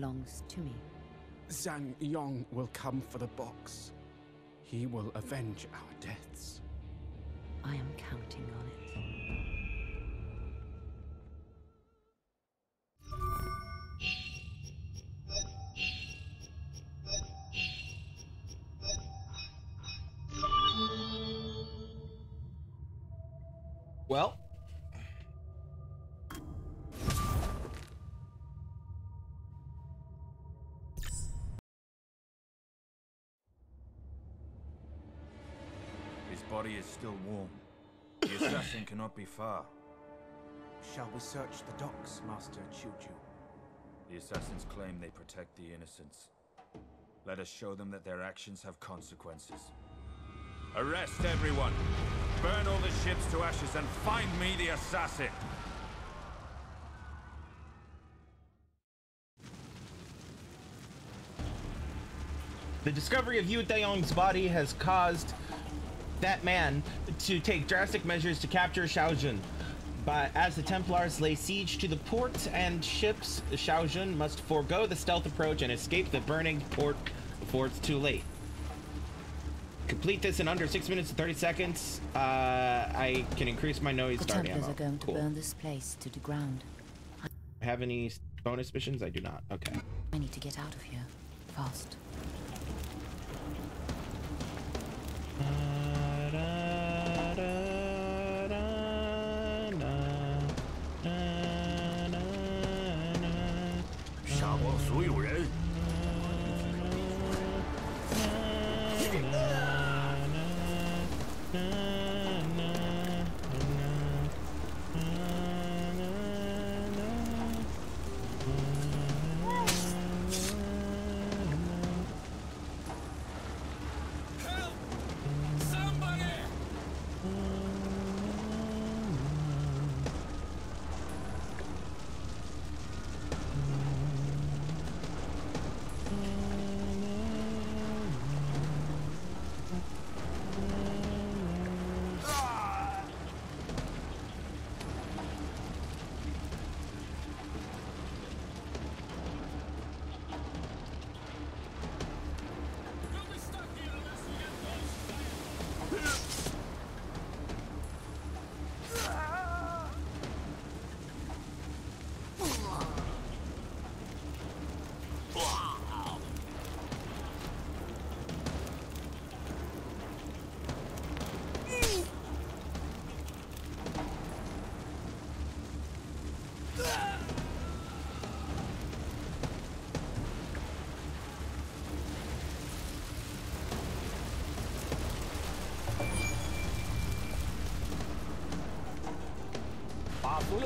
Belongs to me. Zhang Yong will come for the box. He will avenge our deaths. I am counting on it. Still warm. The assassin cannot be far. Shall we search the docks, Master Qiu Ju? The assassins claim they protect the innocents. Let us show them that their actions have consequences. Arrest everyone! Burn all the ships to ashes and find me the assassin! The discovery of Yu Dayong's body has caused that man to take drastic measures to capture Shao Jun. But as the Templars lay siege to the port and ships, Shao Jun must forego the stealth approach and escape the burning port before it's too late. Complete this in under 6 minutes and 30 seconds. Uh, I can increase my noise The start Templars ammo. are going to Cool. burn this place to the ground. Have any bonus missions? I do not. Okay. I need to get out of here. Fast.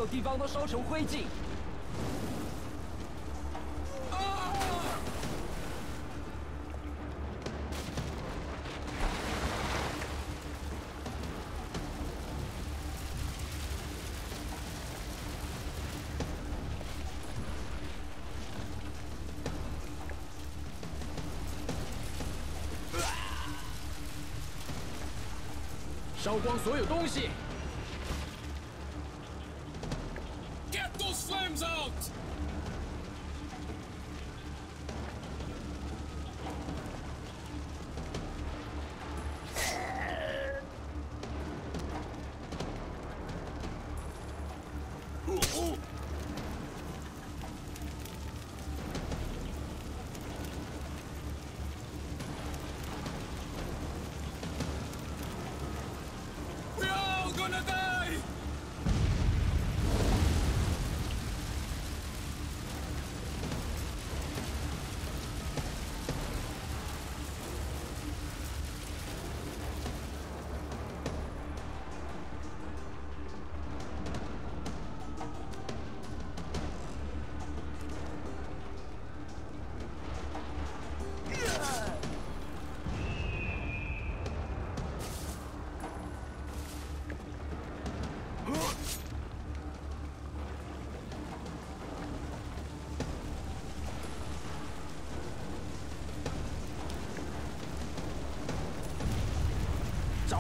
地方都烧成灰烬。烧光所有东西。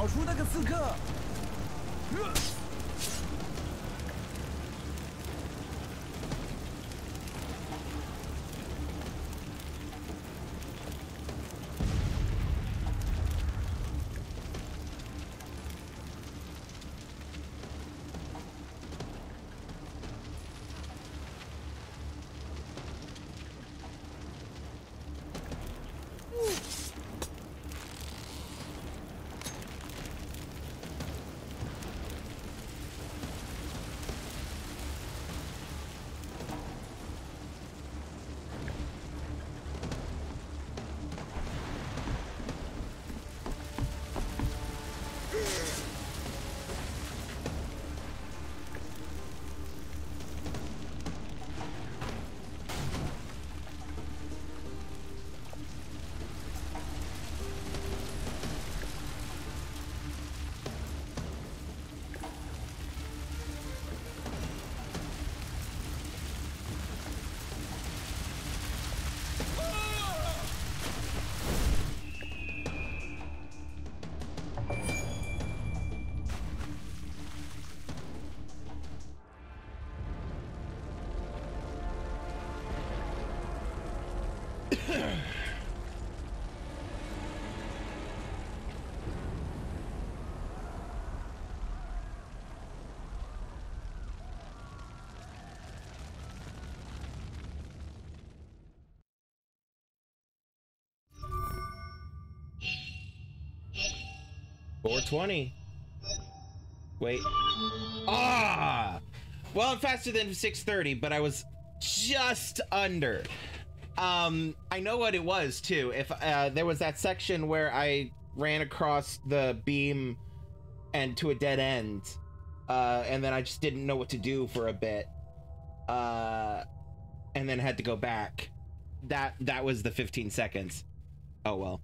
找出那个刺客。420. Wait. Ah! Well, I'm faster than 630, but I was just under. Um, I know what it was too. If uh, there was that section where I ran across the beam and to a dead end, uh, and then I just didn't know what to do for a bit, uh, and then had to go back. That that was the 15 seconds. Oh well.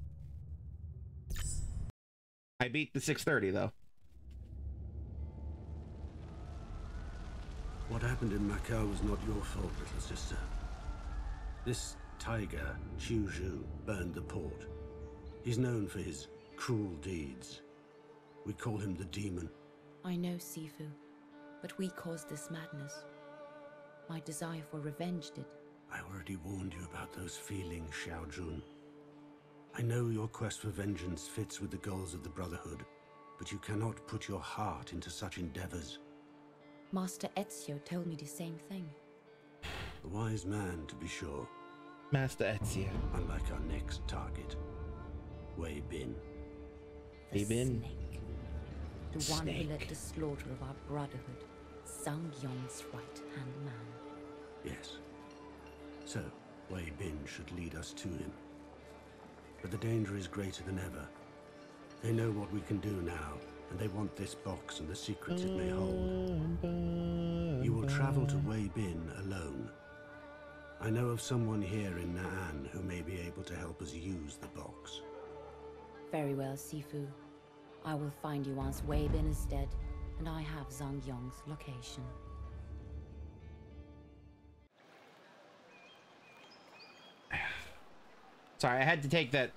I beat the 630 though. What happened in Macau was not your fault, little sister. This tiger, Qiu Ju, burned the port. He's known for his cruel deeds. We call him the demon. I know, Sifu, but we caused this madness. My desire for revenge did. I already warned you about those feelings, Shao Jun. I know your quest for vengeance fits with the goals of the Brotherhood, but you cannot put your heart into such endeavors. Master Ezio told me the same thing. A wise man, to be sure. Master Ezio. Unlike our next target, Wei Bin. The Wei Bin. snake. The one who led the slaughter of our Brotherhood. Zhang Yong's right-hand man. Yes. So, Wei Bin should lead us to him. But the danger is greater than ever. They know what we can do now, and they want this box and the secrets it may hold. You will travel to Wei Bin alone. I know of someone here in Nan'an who may be able to help us use the box. Very well, Sifu. I will find you once Wei Bin is dead, and I have Zhang Yong's location. Sorry, I had to take that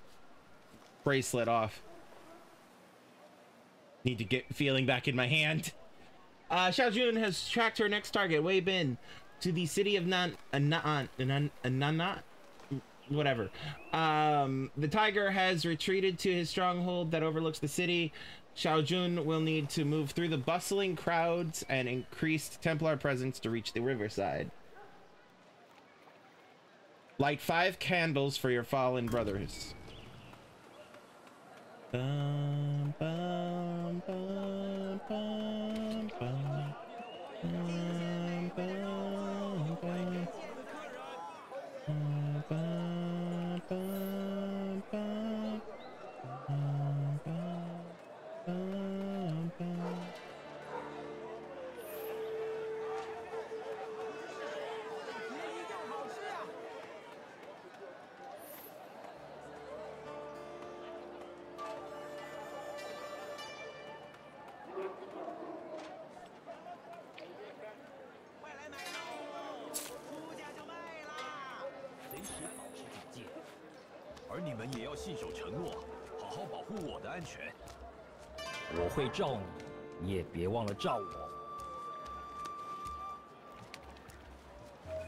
bracelet off. Need to get feeling back in my hand. Uh, Shao Jun has tracked her next target, Wei Bin, to the city of Nan, Nan, Nan, Nan, whatever. Um, the tiger has retreated to his stronghold that overlooks the city. Shao Jun will need to move through the bustling crowds and increased Templar presence to reach the riverside. Light five candles for your fallen brothers. Bum, bum, bum, 我会罩你，你也别忘了照我。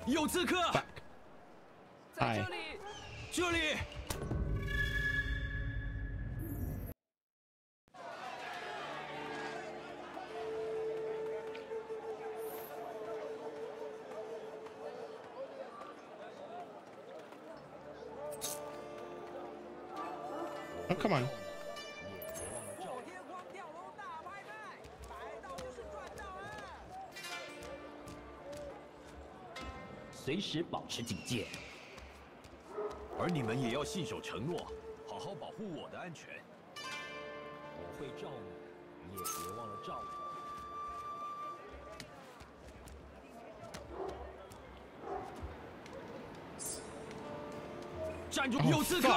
有刺客！在这里，这里。Oh, come on. 时保持警戒。而你们也要信守承诺，好好保护我的安全。我会罩你，你也别忘了罩我。站住！Oh, 有刺客！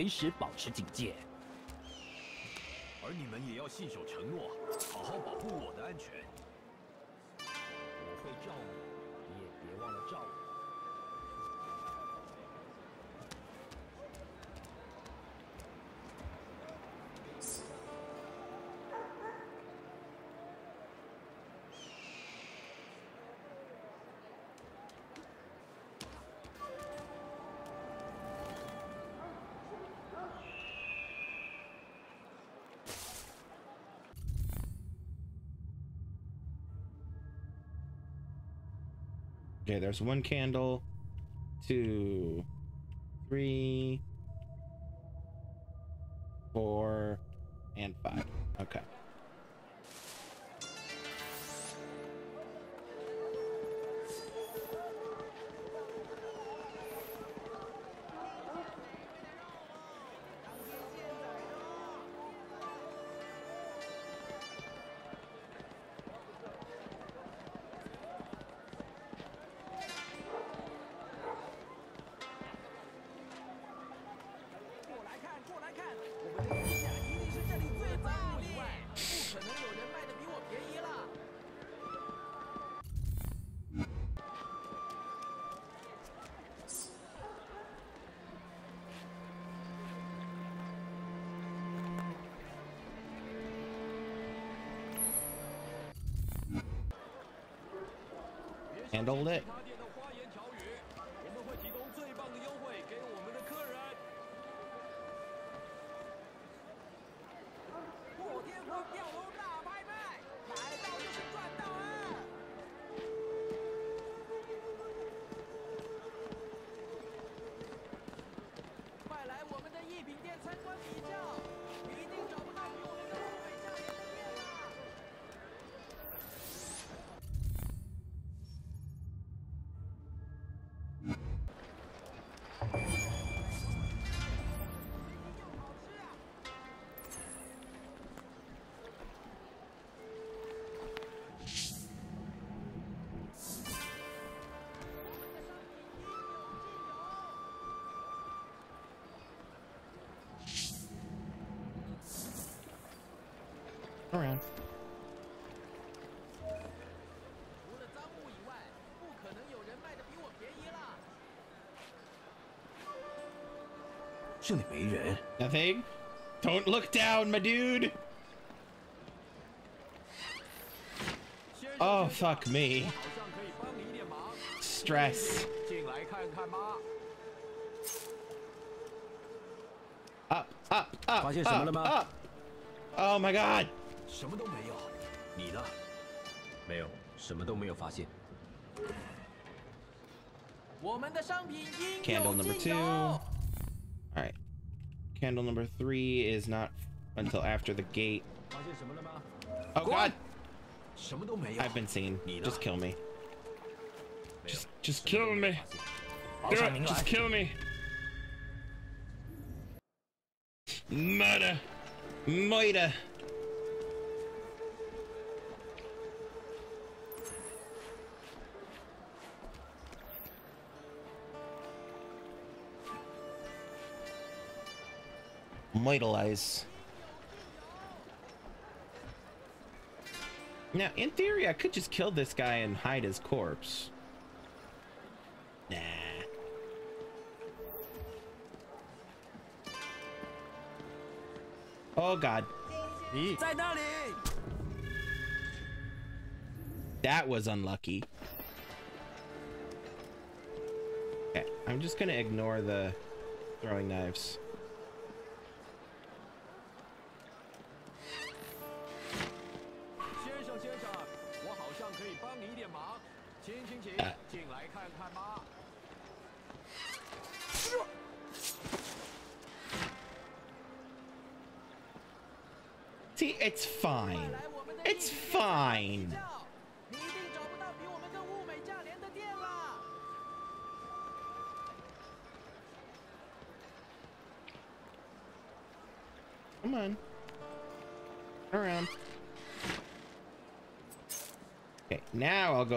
随时保持警戒。而你们也要信守承诺，好好保护我的安全。我会照顾，Okay, there's one candle, two, three, Handled it. around. Nothing? Don't look down, my dude! Oh, fuck me. Stress. Up, up, up, up, up! Oh my god! 什么都没有。你呢？没有，什么都没有发现。我们的商品应 Candle 有 number 尽 two. 有。 All right. Candle number three is not until after the gate. 发现什么了吗？ Oh god. 什么都没有。 I've been seen. 你呢？ Just kill me. 没有 Just, just 什么 kill 都没 me. 有发现 保 Do 上 it. 名 Just 来。 kill me. Murder. Murder. Now, in theory, I could just kill this guy and hide his corpse. Nah. Oh god. That was unlucky. Okay, I'm just gonna ignore the throwing knives.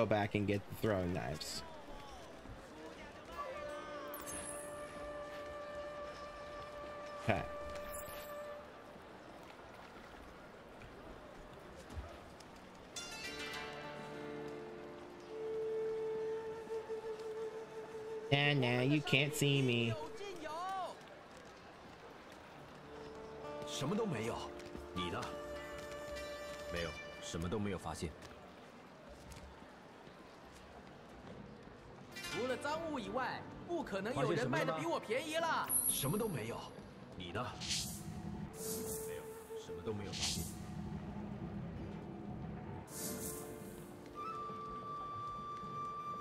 Go back and get the throwing knives. Okay. And now you can't see me. 不可能有人卖的比我便宜了。什么都没有。你呢？没有，什么都没有发现。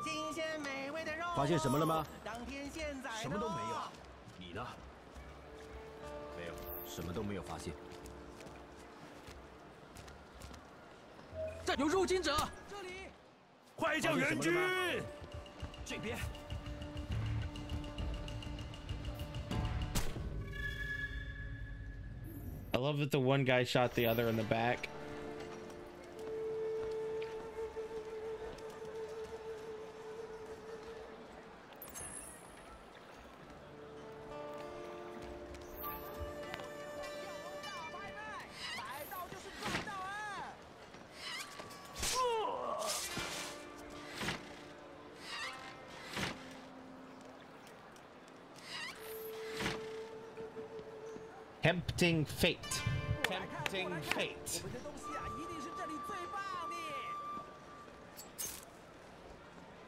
新鲜美味的肉。发现什么了吗？当天现宰什么都没有。你呢？没有，什么都没有发现。这有入侵者。这里。快叫援军！这边。Love that the one guy shot the other in the back. Tempting fate. Tempting fate. 我们的东西啊，一定是这里最棒的。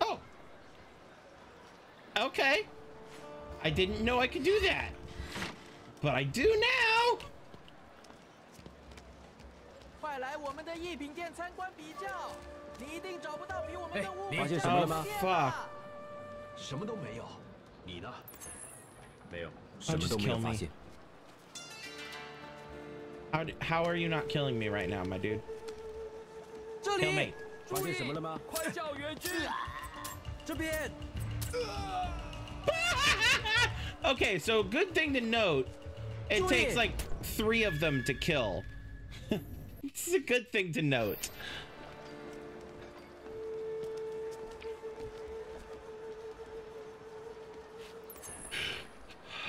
Oh. Okay. I didn't know I could do that. But I do now. 快来我们的艺品店参观比较，你一定找不到比我们的物你美发现什么了吗店 fuck 啦什么都没有。你呢？没有，什么都没有发现。 How, d- how are you not killing me right now, my dude? 这 Kill 里 me.，发现什么了吗？快叫援军！这边， [laughs] Okay, so good thing to note. It Do takes it. like three of them to kill. [laughs] this is a good thing to note.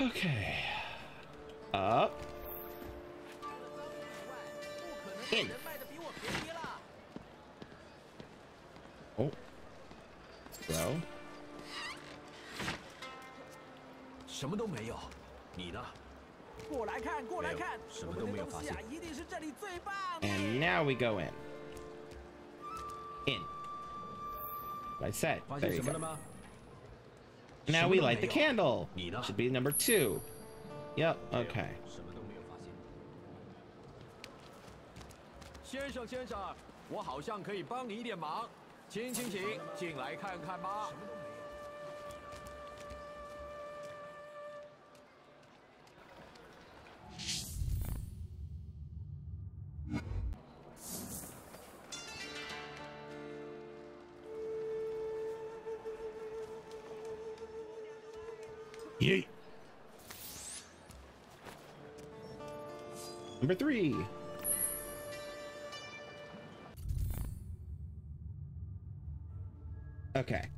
[sighs] Okay. Up. in. Oh. Well. 什么都没有，你呢？过来看，过来看，什么都没有发现。一定是这里最棒。And now we go in. In. I said. There. Now we light the candle. Should be number two. Yep. Okay. 先生，先生，我好像可以帮你一点忙，请请请，进来看看吧。耶 Number three. 塞。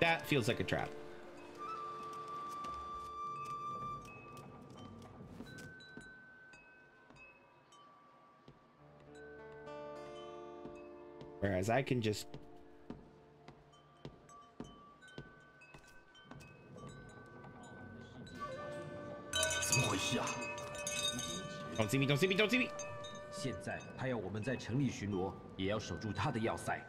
That feels like a trap. Whereas I can just 怎么回事啊？don't see me, don't see me, don't see me. 现在他要我们在城里巡逻，也要守住他的要塞。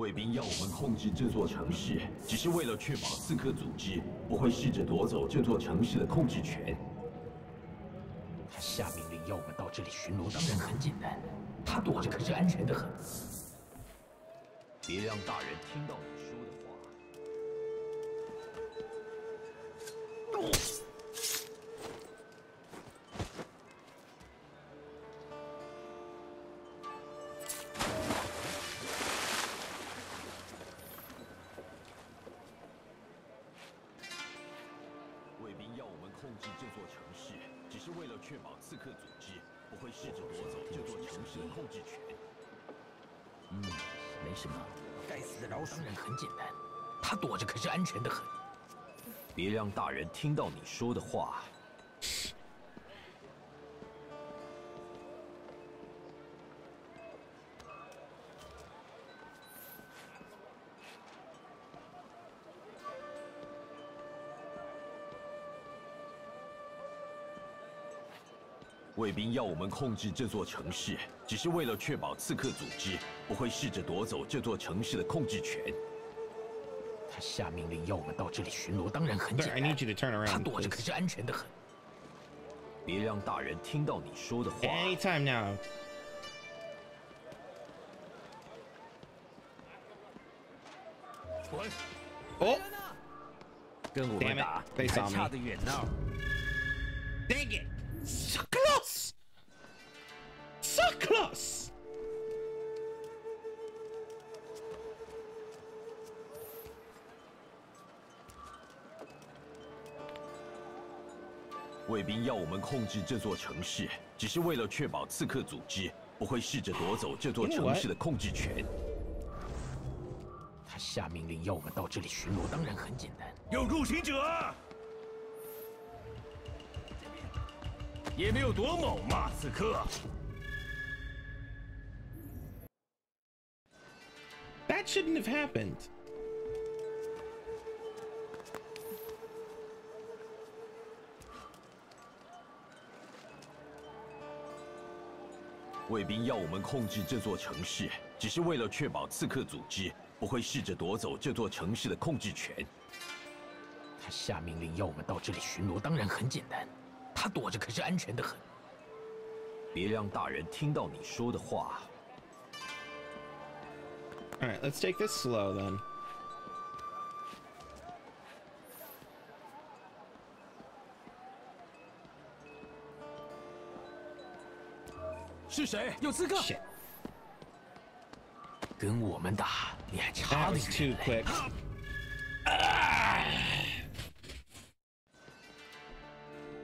卫兵要我们控制这座城市，只是为了确保刺客组织不会试着夺走这座城市的控制权。他下命令要我们到这里巡逻，当然很简单，他躲着可是安全的很。别让大人听到让大人听到你说的话。卫兵要我们控制这座城市，只是为了确保刺客组织不会试着夺走这座城市的控制权。下命令要我们到这里巡逻当然很简单。他躲着可是安全的很。别让大人听到你说的话。Anytime now. 滚哦。跟我们打被杀们差得远呢。们控制这座城市，只是为了确保刺客组织不会试着夺走这座城市的控制权。他下命令要我们到这里巡逻，当然很简单。有入侵者，也没有多猛嘛，刺客。That shouldn't have happened. 卫兵要我们控制这座城市，只是为了确保刺客组织不会试着夺走这座城市的控制权。他下命令要我们到这里巡逻，当然很简单。他躲着可是安全的很。别让大人听到你说的话。All right, let's take this slow then. 是谁？有刺客！跟我们打，你还差得远.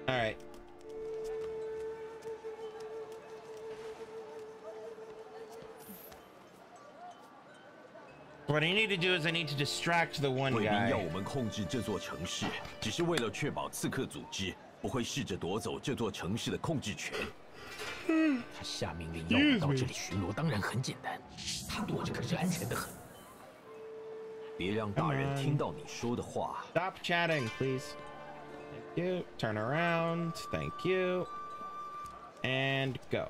All right. What I need to do is I need to distract the one 卫兵 guy. 要我们控制这座城市，只是为了确保刺客组织不会试着夺走这座城市的控制权。他下命令要我们到这里巡逻，当然很简单。他躲着可是安全的很。别让大人听到你说的话。 Stop chatting, please. Thank you. Turn around. Thank you. And go.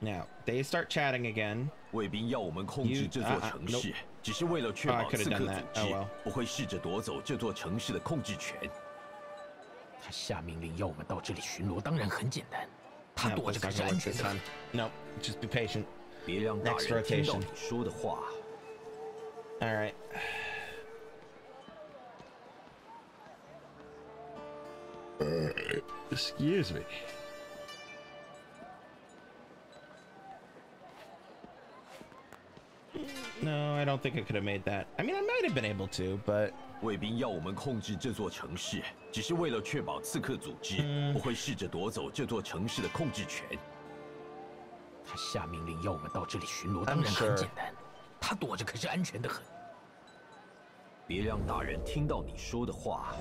Now, they start chatting again. 卫兵要我们控制 You- 这座 uh, uh, 城 nope. 只是为了确保刺客组织、不会试着夺走这座城市的控制权。他下命令要我们到这里巡逻，当然很简单。他躲着可是安全的。No, just be patient. 别让大人听到你说的话。All right. Excuse me. No, I don't think I could have made that. I mean, I might have been able to, but 卫兵要我们控制这座城市，只是为了确保刺客组织不会试着夺走这座城市的控制权。他下命令要我们到这里巡逻，当然很简单。他躲着可是安全的很。别让大人听到你说的话。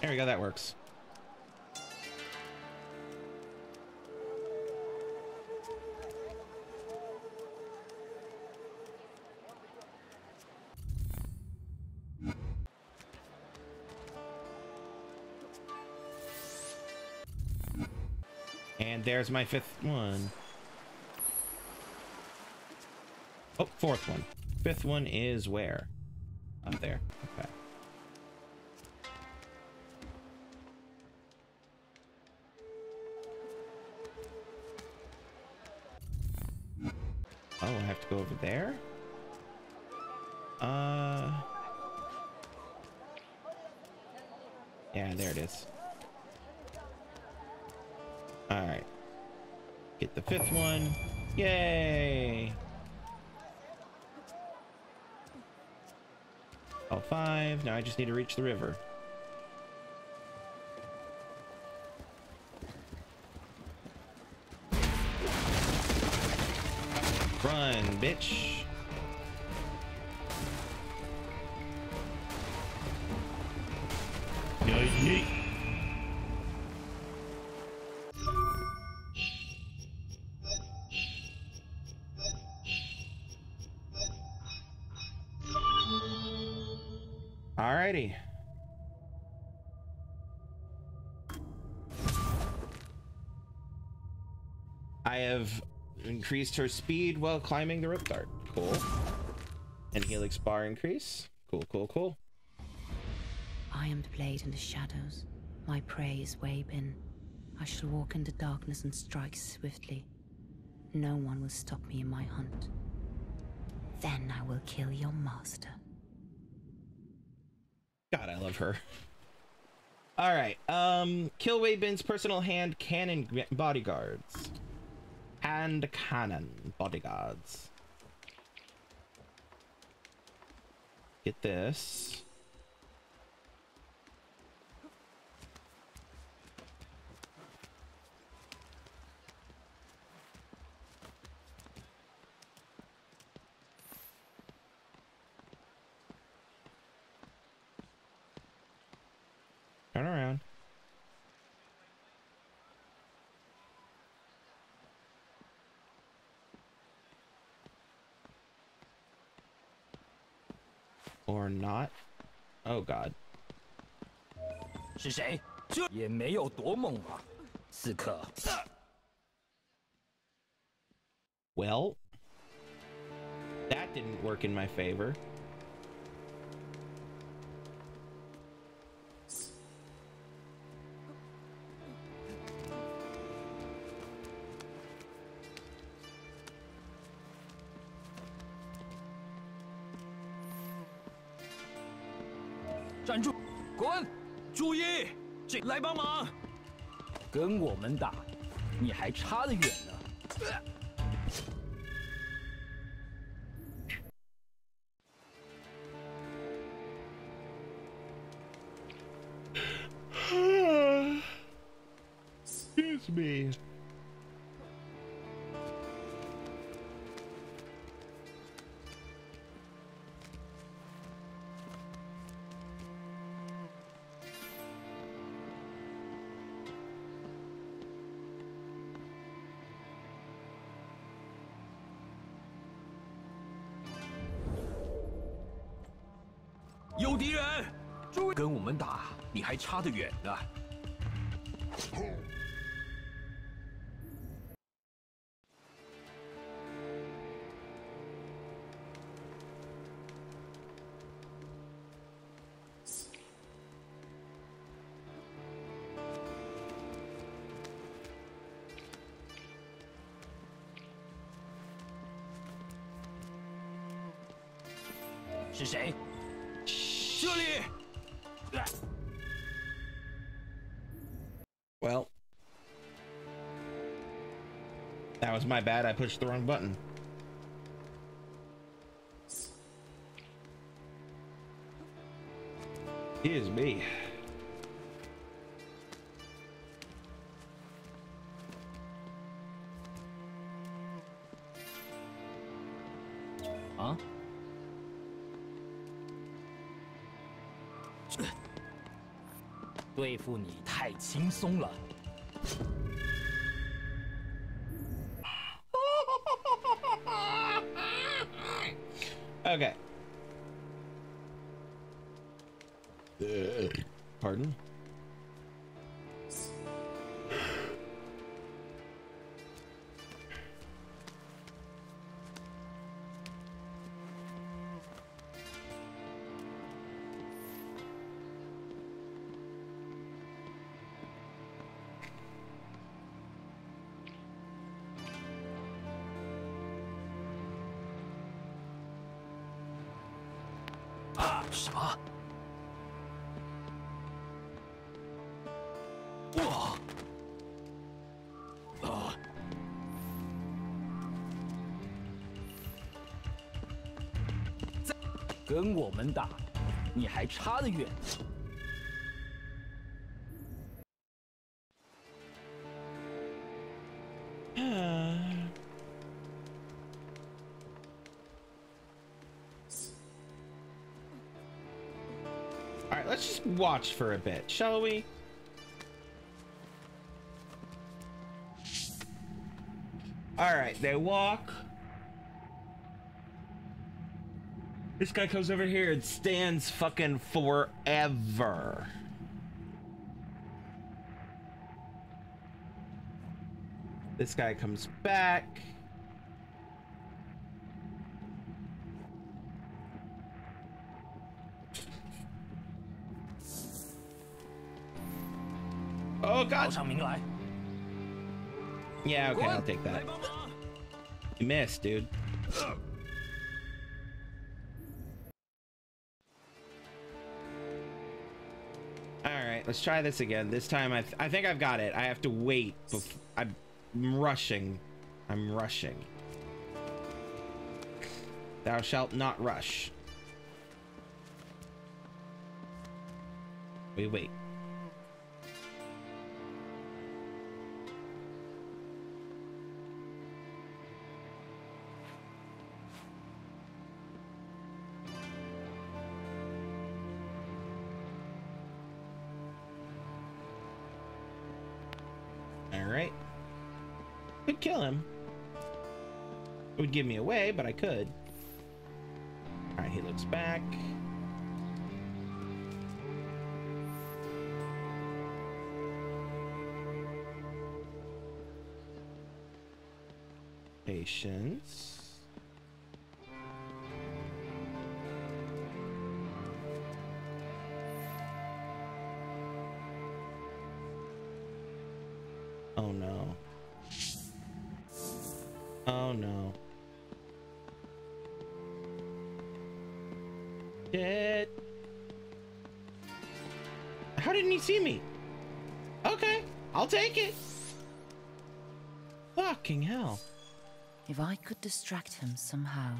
There we go. That works. And there's my fifth one. Oh, fourth one. Fifth one is where? Up there. Okay. Oh, I have to go over there? Uh... Yeah, there it is. Alright. Get the fifth one. Yay! All five. Now I just need to reach the river. Alrighty. I have increased her speed while climbing the rope dart. Cool. And helix bar increase. Cool, cool, cool. I am the blade in the shadows. My prey is Wei Bin. I shall walk in the darkness and strike swiftly. No one will stop me in my hunt. Then I will kill your master. God, I love her. All right. Um, kill Wei Bin's personal hand cannon bodyguards. Hand cannon bodyguards. Get this. Turn around. Or not. Oh god. 是谁？这也没有多猛啊，刺客。Well, that didn't work in my favor. 跟我们打，你还差得远呢。差得远呢。my bad. I pushed the wrong button. Here's me. Huh? 对付你太轻松了。 [laughs] 跟我们打，你还差得远。All right, let's just watch for a bit, shall we? All right, they walk. This guy comes over here and stands fucking forever. This guy comes back. Oh god! Yeah, okay, I'll take that. You missed, dude. Let's try this again. This time I, th I think I've got it. I have to wait. I'm rushing. I'm rushing. Thou shalt not rush. We wait. Would give me away, but I could. Alright, he looks back. Patience. If I could distract him somehow.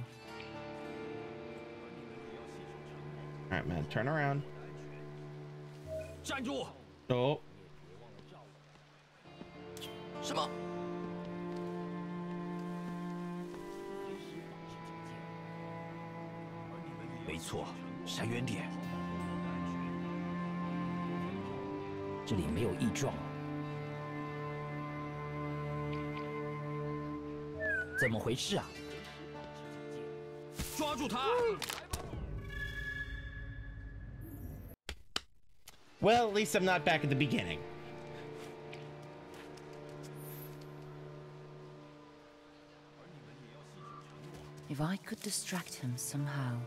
Alright, man, turn around. 站住！怎么回事啊？抓住他！ Well, at least I'm not back at the beginning. If I could distract him somehow.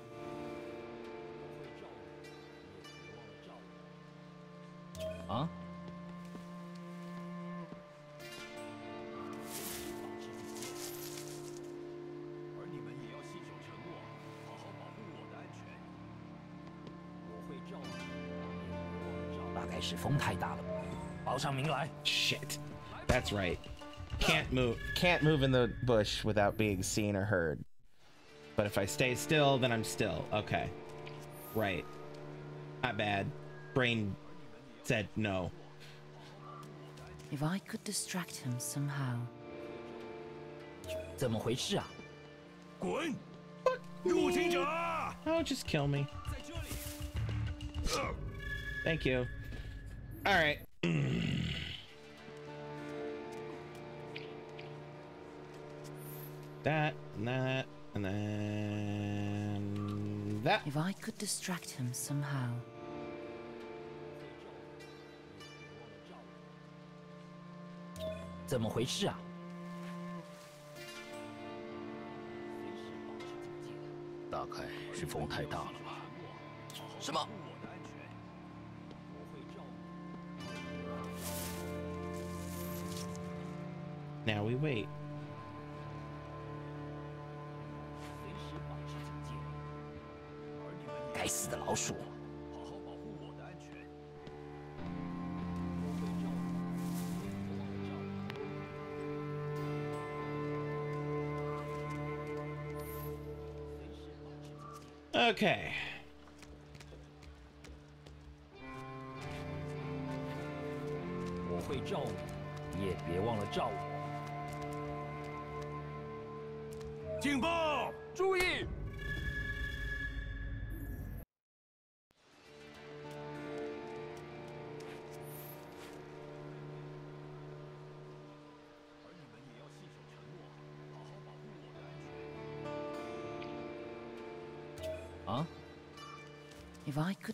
Shit. That's right. Can't move can't move in the bush without being seen or heard. But if I stay still, then I'm still. Okay. Right. Not bad. Brain said no. If I could distract him somehow. 怎么回事啊？滚！入侵者！Oh, just kill me. Thank you. All right. [clears throat] and that, and then that. If I could distract him somehow. Now we wait. 老鼠，好好保护我的安全。ok。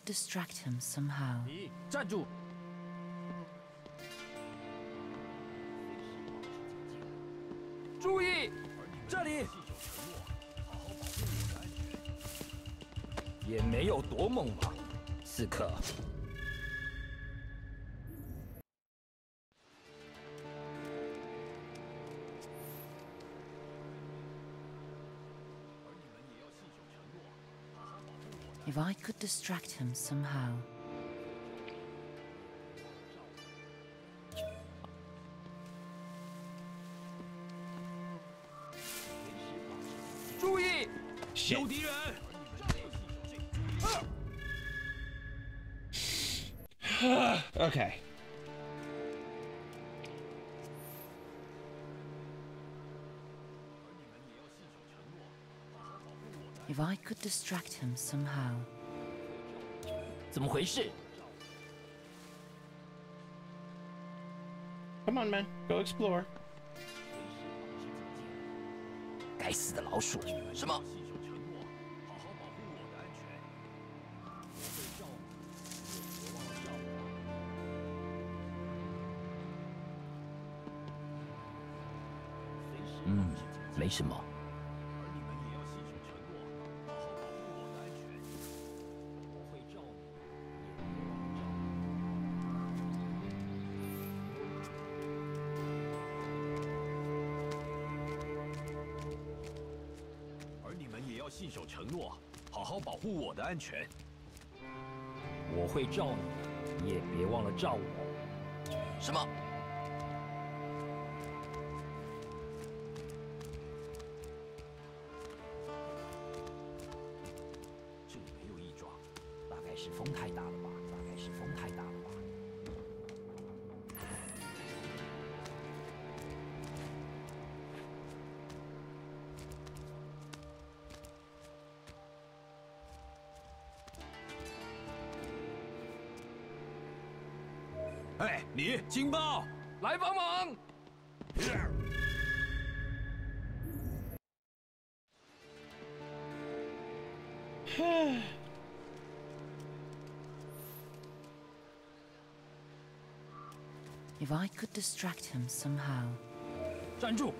distract him somehow. 你站住！注意，这里也没有多猛吧，刺客。I could distract him somehow. Shit. [sighs] okay. If I could distract him somehow. 怎么回事？ Come on, man. Go explore. 该死的老鼠！什么？嗯，没什么。 安全。我会罩你，你也别忘了罩我。什么？警报！来帮忙！If I could distract him somehow. 站住！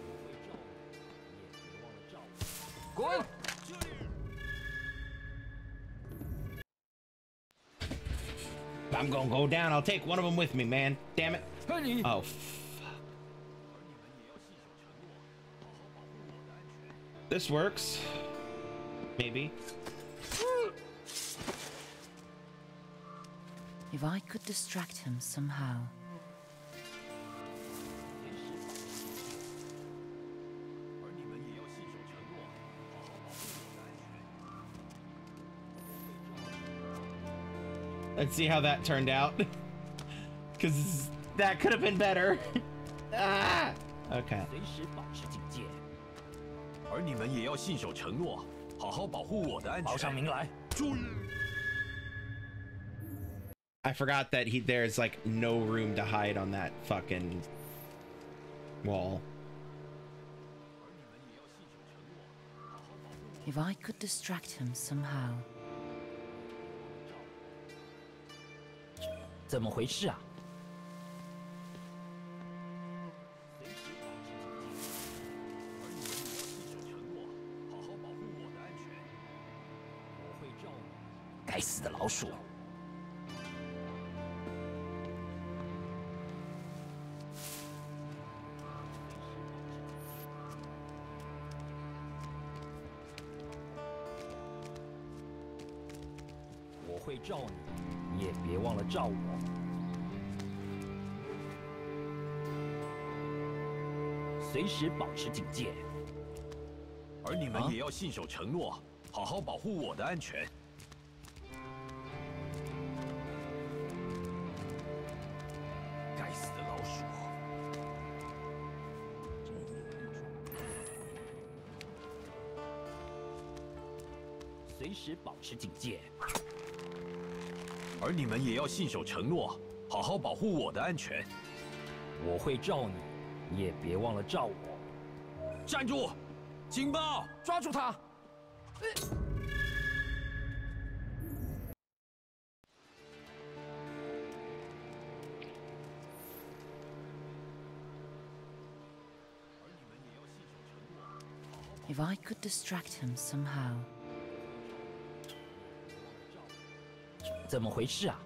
I'm gonna go down. I'll take one of them with me, man. Damn it. Oh, fuck. This works. Maybe. If I could distract him somehow. Let's see how that turned out. [laughs] Because that could have been better. [laughs] ah! Okay. 随时保持警戒。而你们也要信守承诺，好好保护我的安全。报上名来。注意！ I forgot that he there's like no room to hide on that fucking wall. If I could distract him somehow. 怎么回事啊？该死的老鼠！我会罩你，你也别忘了罩我。随时保持警戒。而你们也要信守承诺，好好保护我的安全。该死的老鼠！随时保持警戒。而你们也要信守承诺，好好保护我的安全。我会罩你，你也别忘了照我。站住！警报！抓住他！If If I could distract him somehow. 怎么回事啊？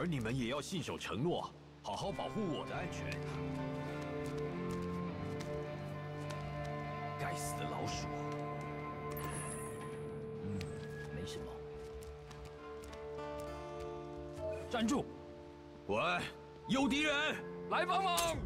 而你们也要信守承诺，好好保护我的安全。该死的老鼠！嗯，没什么。站住！喂，有敌人，来帮忙！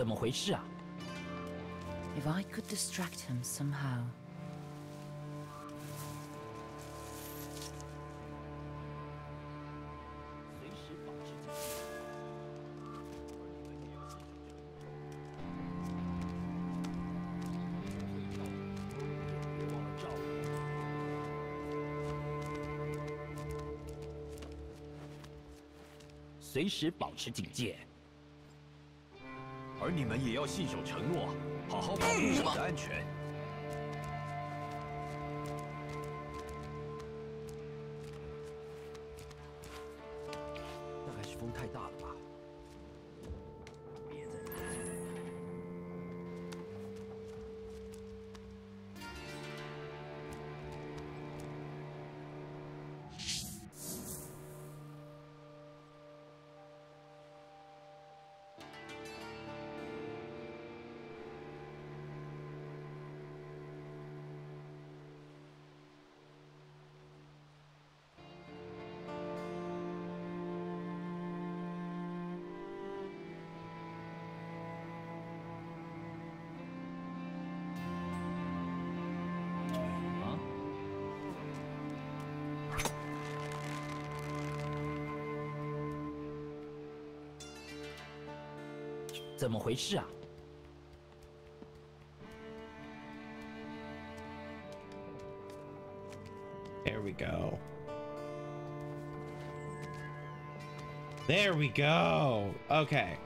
怎么回事啊？If I could distract him somehow. 随时保持警戒。而你们也要信守承诺，好好保护我的安全。大怎么回事啊？There we go. There we go. Okay.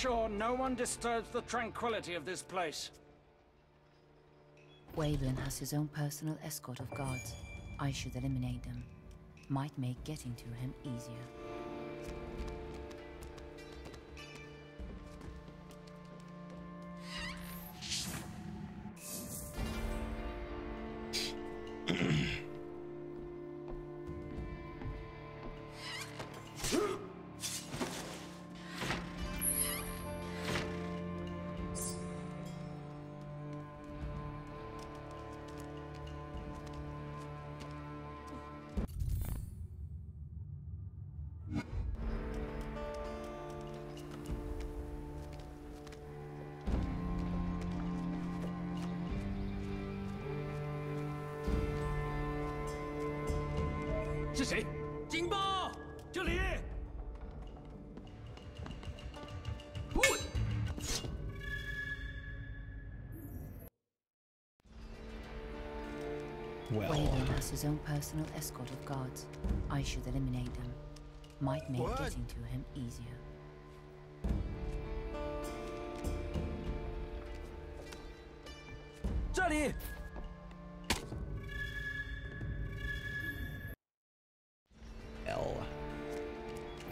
Sure no one disturbs the tranquility of this place. Wei Bin has his own personal escort of guards. I should eliminate them. Might make getting to him easier. “ Wei Bin his own personal escort of guards. I should eliminate them. Might make What? getting to him easier. 这里。L.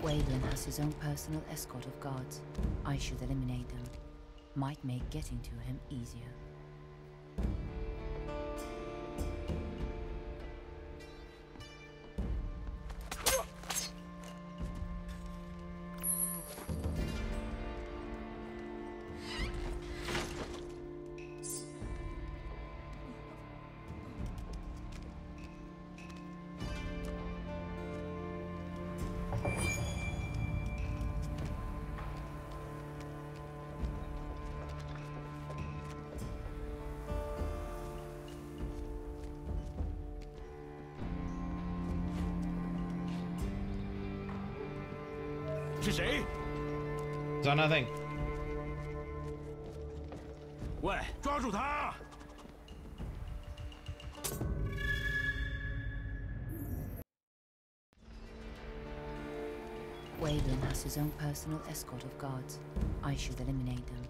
Wei Bin has his own personal escort of guards. I should eliminate them. Might make getting to him easier. nothing. Wait, 抓住他! Wei Bin has his own personal escort of guards. I should eliminate them.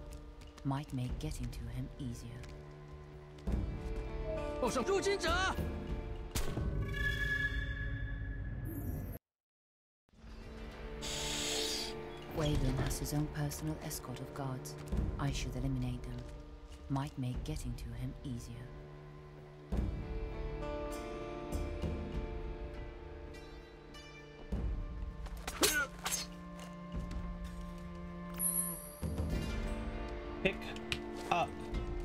Might make getting to him easier. Oh, 报上入侵者! Wei Bin has his own personal escort of guards. I should eliminate them. Might make getting to him easier. Pick up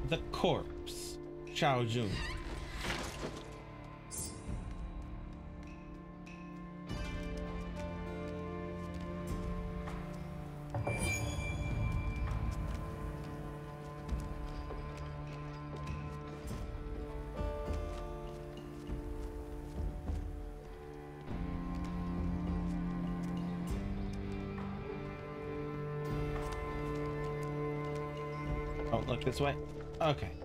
the corpse. Shao Jun. Okay.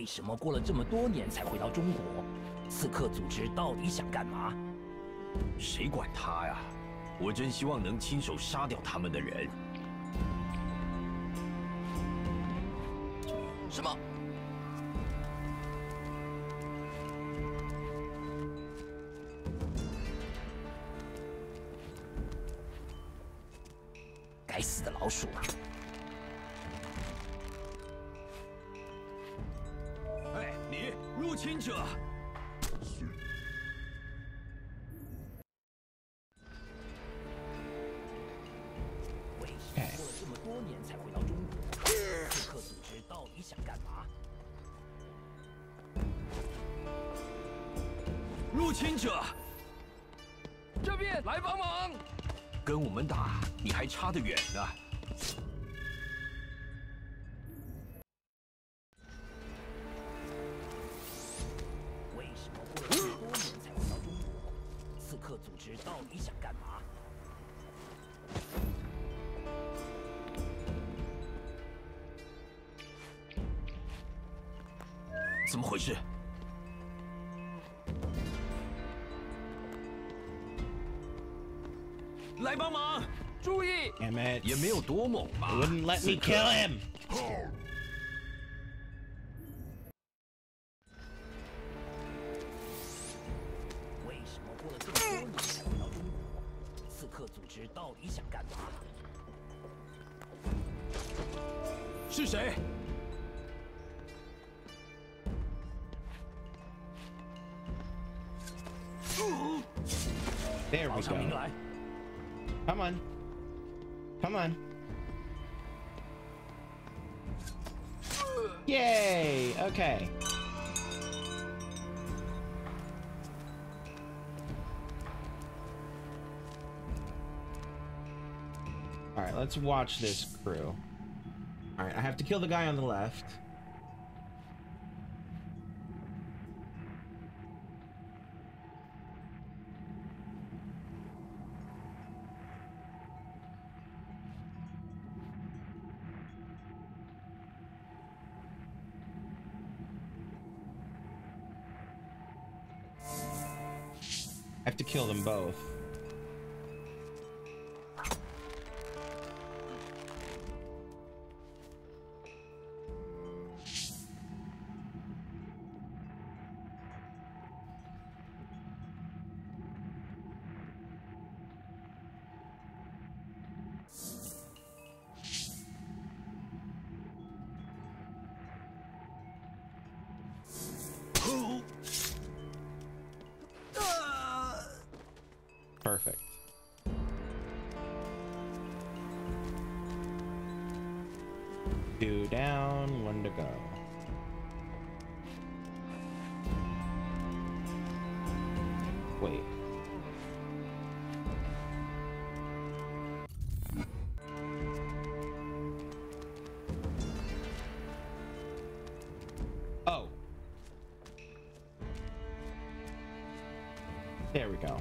为什么过了这么多年才回到中国？刺客组织到底想干嘛？谁管他呀？我真希望能亲手杀掉他们的人。什么？该死的老鼠！哎，Damn it. You wouldn't let me kill him. Watch this crew. All right, I have to kill the guy on the left. There we go.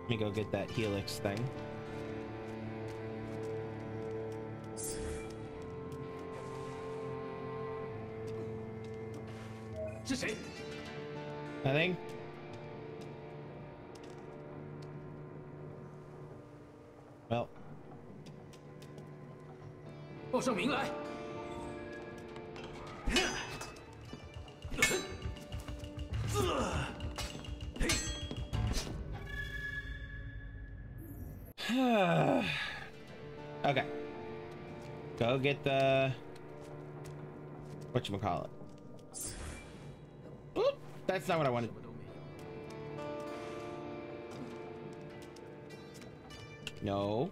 Let me go get that helix thing. Nothing? Well. Oh, your name. come. okay. Go get the what you call it that's not what I wanted. No.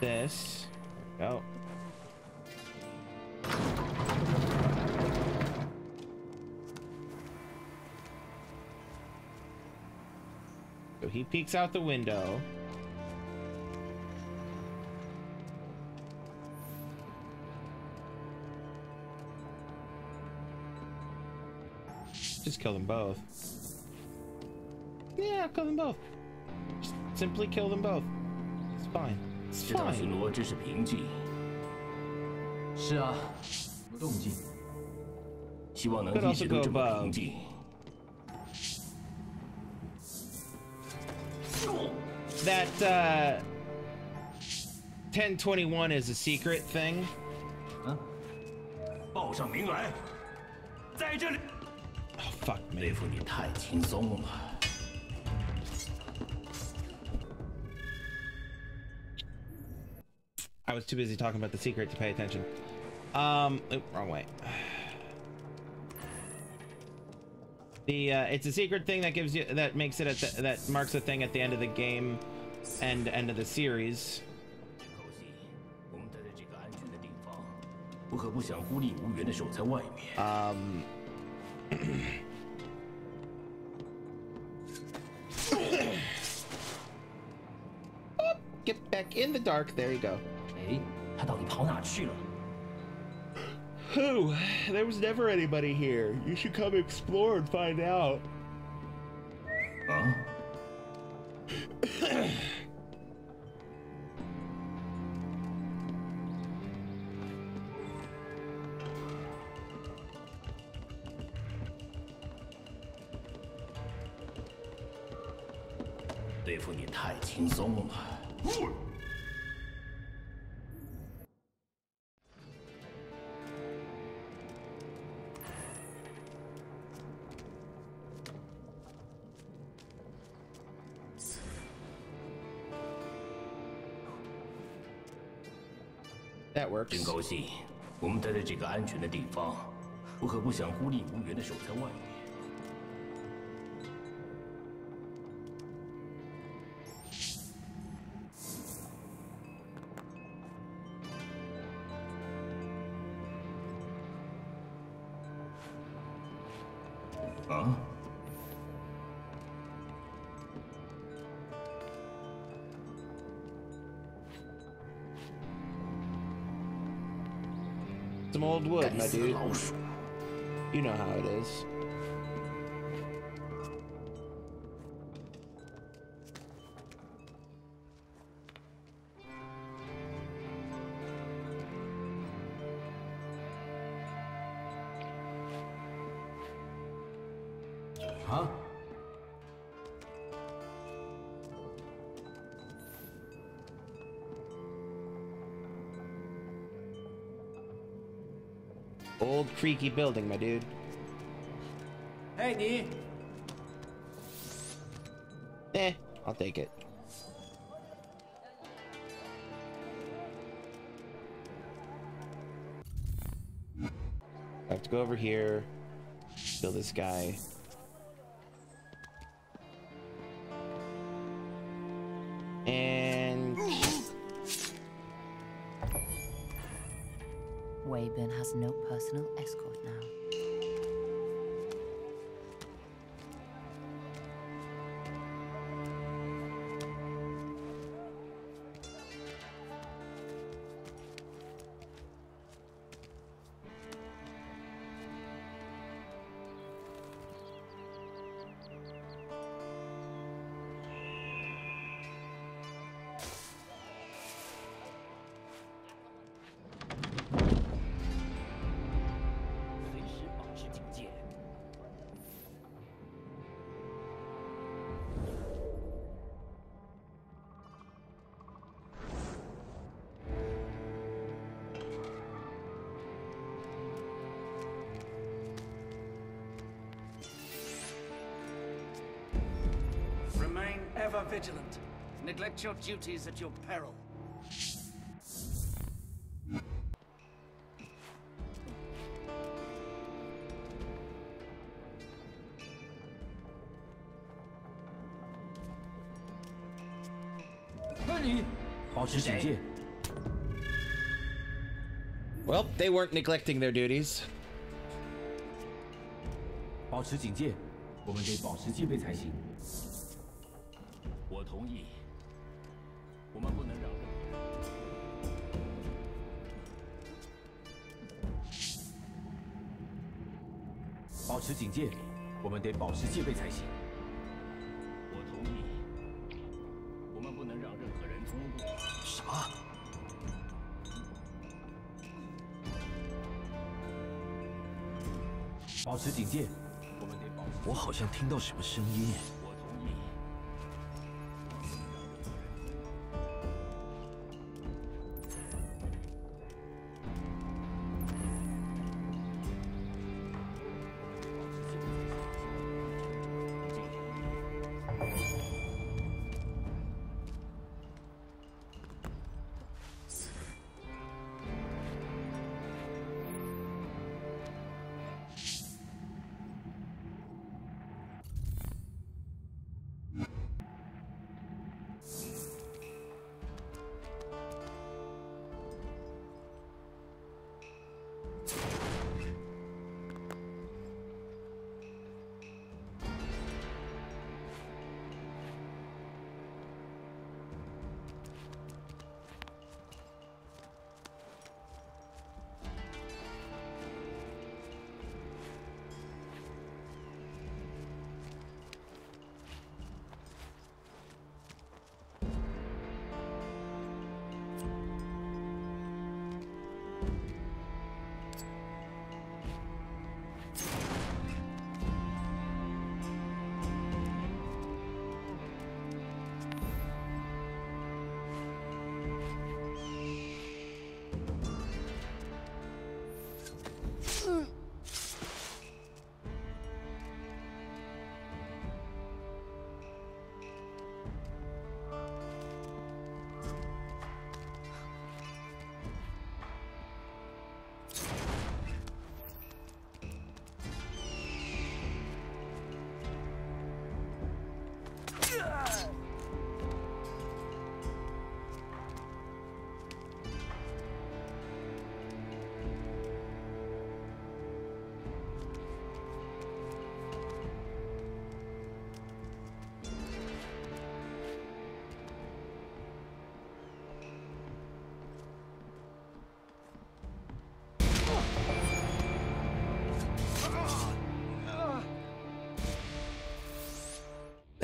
This. Go. So he peeks out the window. Just kill them both. Yeah, kill them both. Just simply kill them both. It's fine. It's 知道巡 fine. 逻这是凭据，是啊，什么动静？希望能 Could 一 also 直都 go 这么 above. 平静。 That uh 1021 is a secret thing. 报上名来，在这里。 Oh fuck 对 me. 付你太轻松了。 I was too busy talking about the secret to pay attention. Um, oop, wrong way. The uh, it's a secret thing that gives you that makes it at the, that marks a thing at the end of the game and end of the series. 可惜，我们待在这个安全的地方，我可不想孤立无援的守在外面。 Um, back in the dark. There you go. 哎，他到底跑哪去了？ Who? There was never anybody here. You should come explore and find out. 我们待在这个安全的地方，我可不想孤立无援的守在外面。old wood, my dude. You know how it is. Old creaky building, my dude. 哎，你 Eh, I'll take it. I have to go over here, kill this guy. ever vigilant. Neglect your duties at your peril. well, they weren't neglecting their duties. 保持警戒，我们得保持戒备才行。 保持警戒，我们得保持戒备才行。我同意。我们不能让任何人通过。什么？保持警戒，我们得保持。我好像听到什么声音。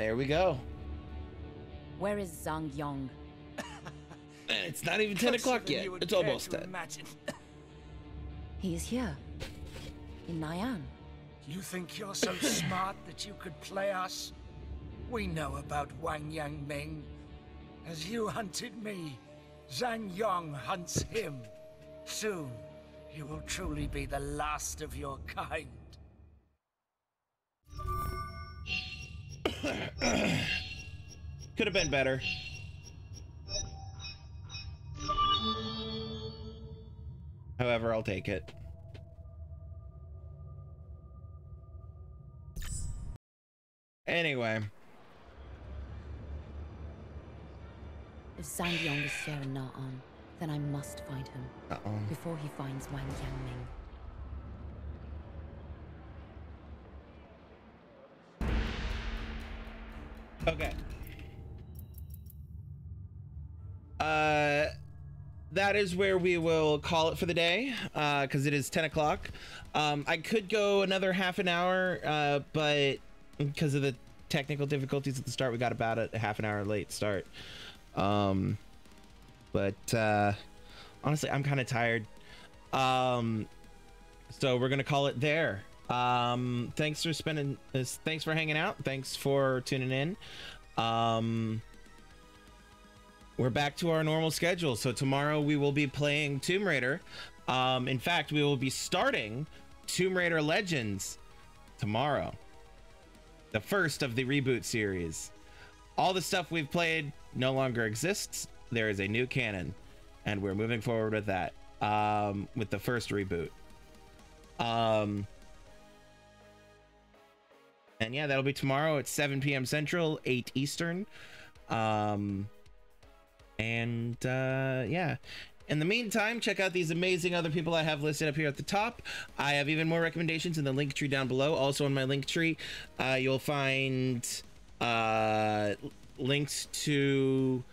There we go. Where is Zhang Yong? [laughs] Eh, it's not even 10 o'clock yet. It's almost 10. [laughs] He is here. In Nan'an. You think you're so [coughs] smart that you could play us? We know about Wang Yang Ming. As you hunted me, Zhang Yong hunts him. Soon, you will truly be the last of your kind. Could have been better. However, I'll take it. Anyway. If Zhang Yong is here in Nan'an, then I must find him. Uh-oh. Before he finds Wang Yangming. That is where we will call it for the day, because it is 10 o'clock. Um, I could go another half an hour, uh, but because of the technical difficulties at the start, we got about a half an hour late start. Um, but uh, honestly, I'm kind of tired. Um, so we're gonna call it there. Um, thanks for spending this. Thanks for hanging out. Thanks for tuning in. Um, we're back to our normal schedule. So tomorrow we will be playing Tomb Raider. Um, in fact, we will be starting Tomb Raider Legends tomorrow. The first of the reboot series. All the stuff we've played no longer exists. There is a new canon, and we're moving forward with that. Um, with the first reboot. Um, and yeah, that'll be tomorrow at 7 p.m. Central, 8 Eastern. Um, and uh, yeah. In the meantime, check out these amazing other people I have listed up here at the top. I have even more recommendations in the link tree down below. Also, in my link tree, uh, you'll find uh, links to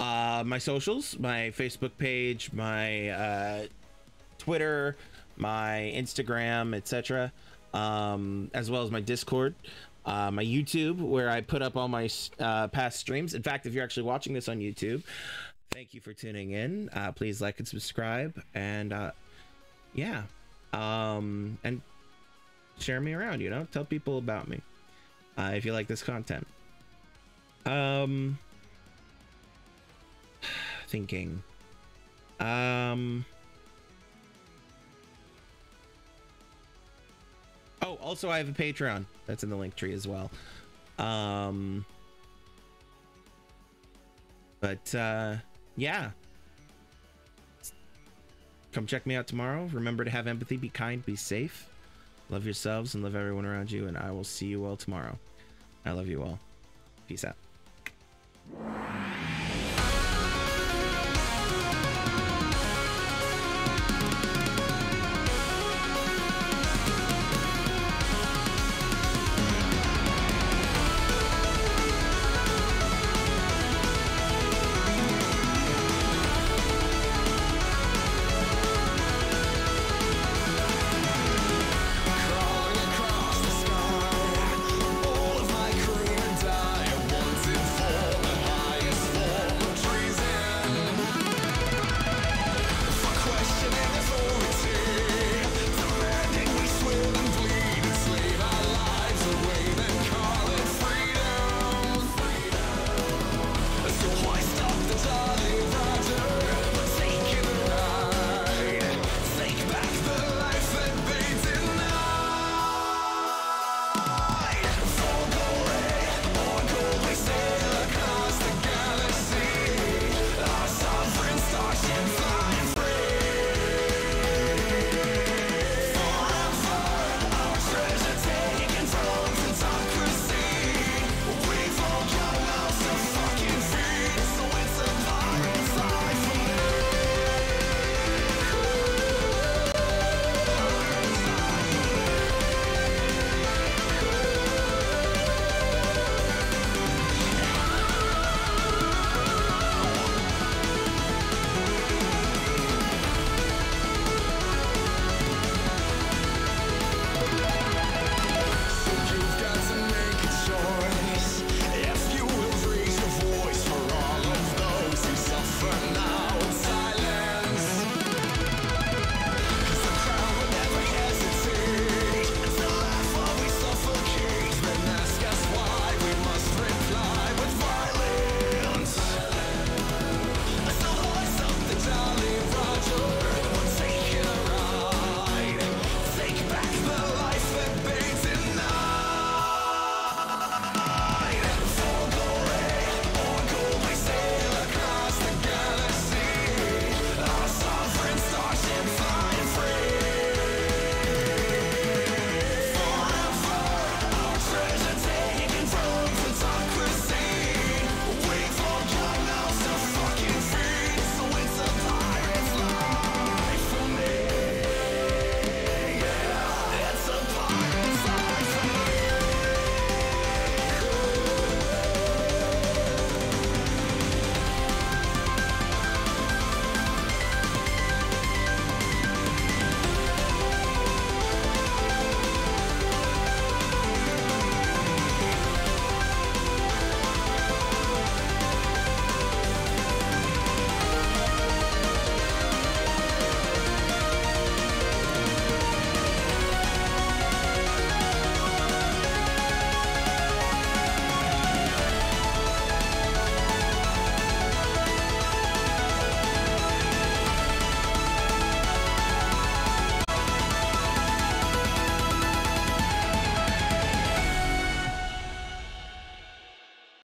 uh, my socials, my Facebook page, my uh, Twitter, my Instagram, etc., um, as well as my Discord, uh, my YouTube, where I put up all my uh, past streams. In fact, if you're actually watching this on YouTube, thank you for tuning in. Uh, please like and subscribe, and uh, yeah, um, and share me around. You know, tell people about me uh, if you like this content. Um, [sighs] thinking. Um. Oh, also I have a Patreon. That's in the link tree as well. Um. But uh, yeah. Come check me out tomorrow. Remember to have empathy, be kind, be safe. Love yourselves and love everyone around you, and I will see you all tomorrow. I love you all. Peace out.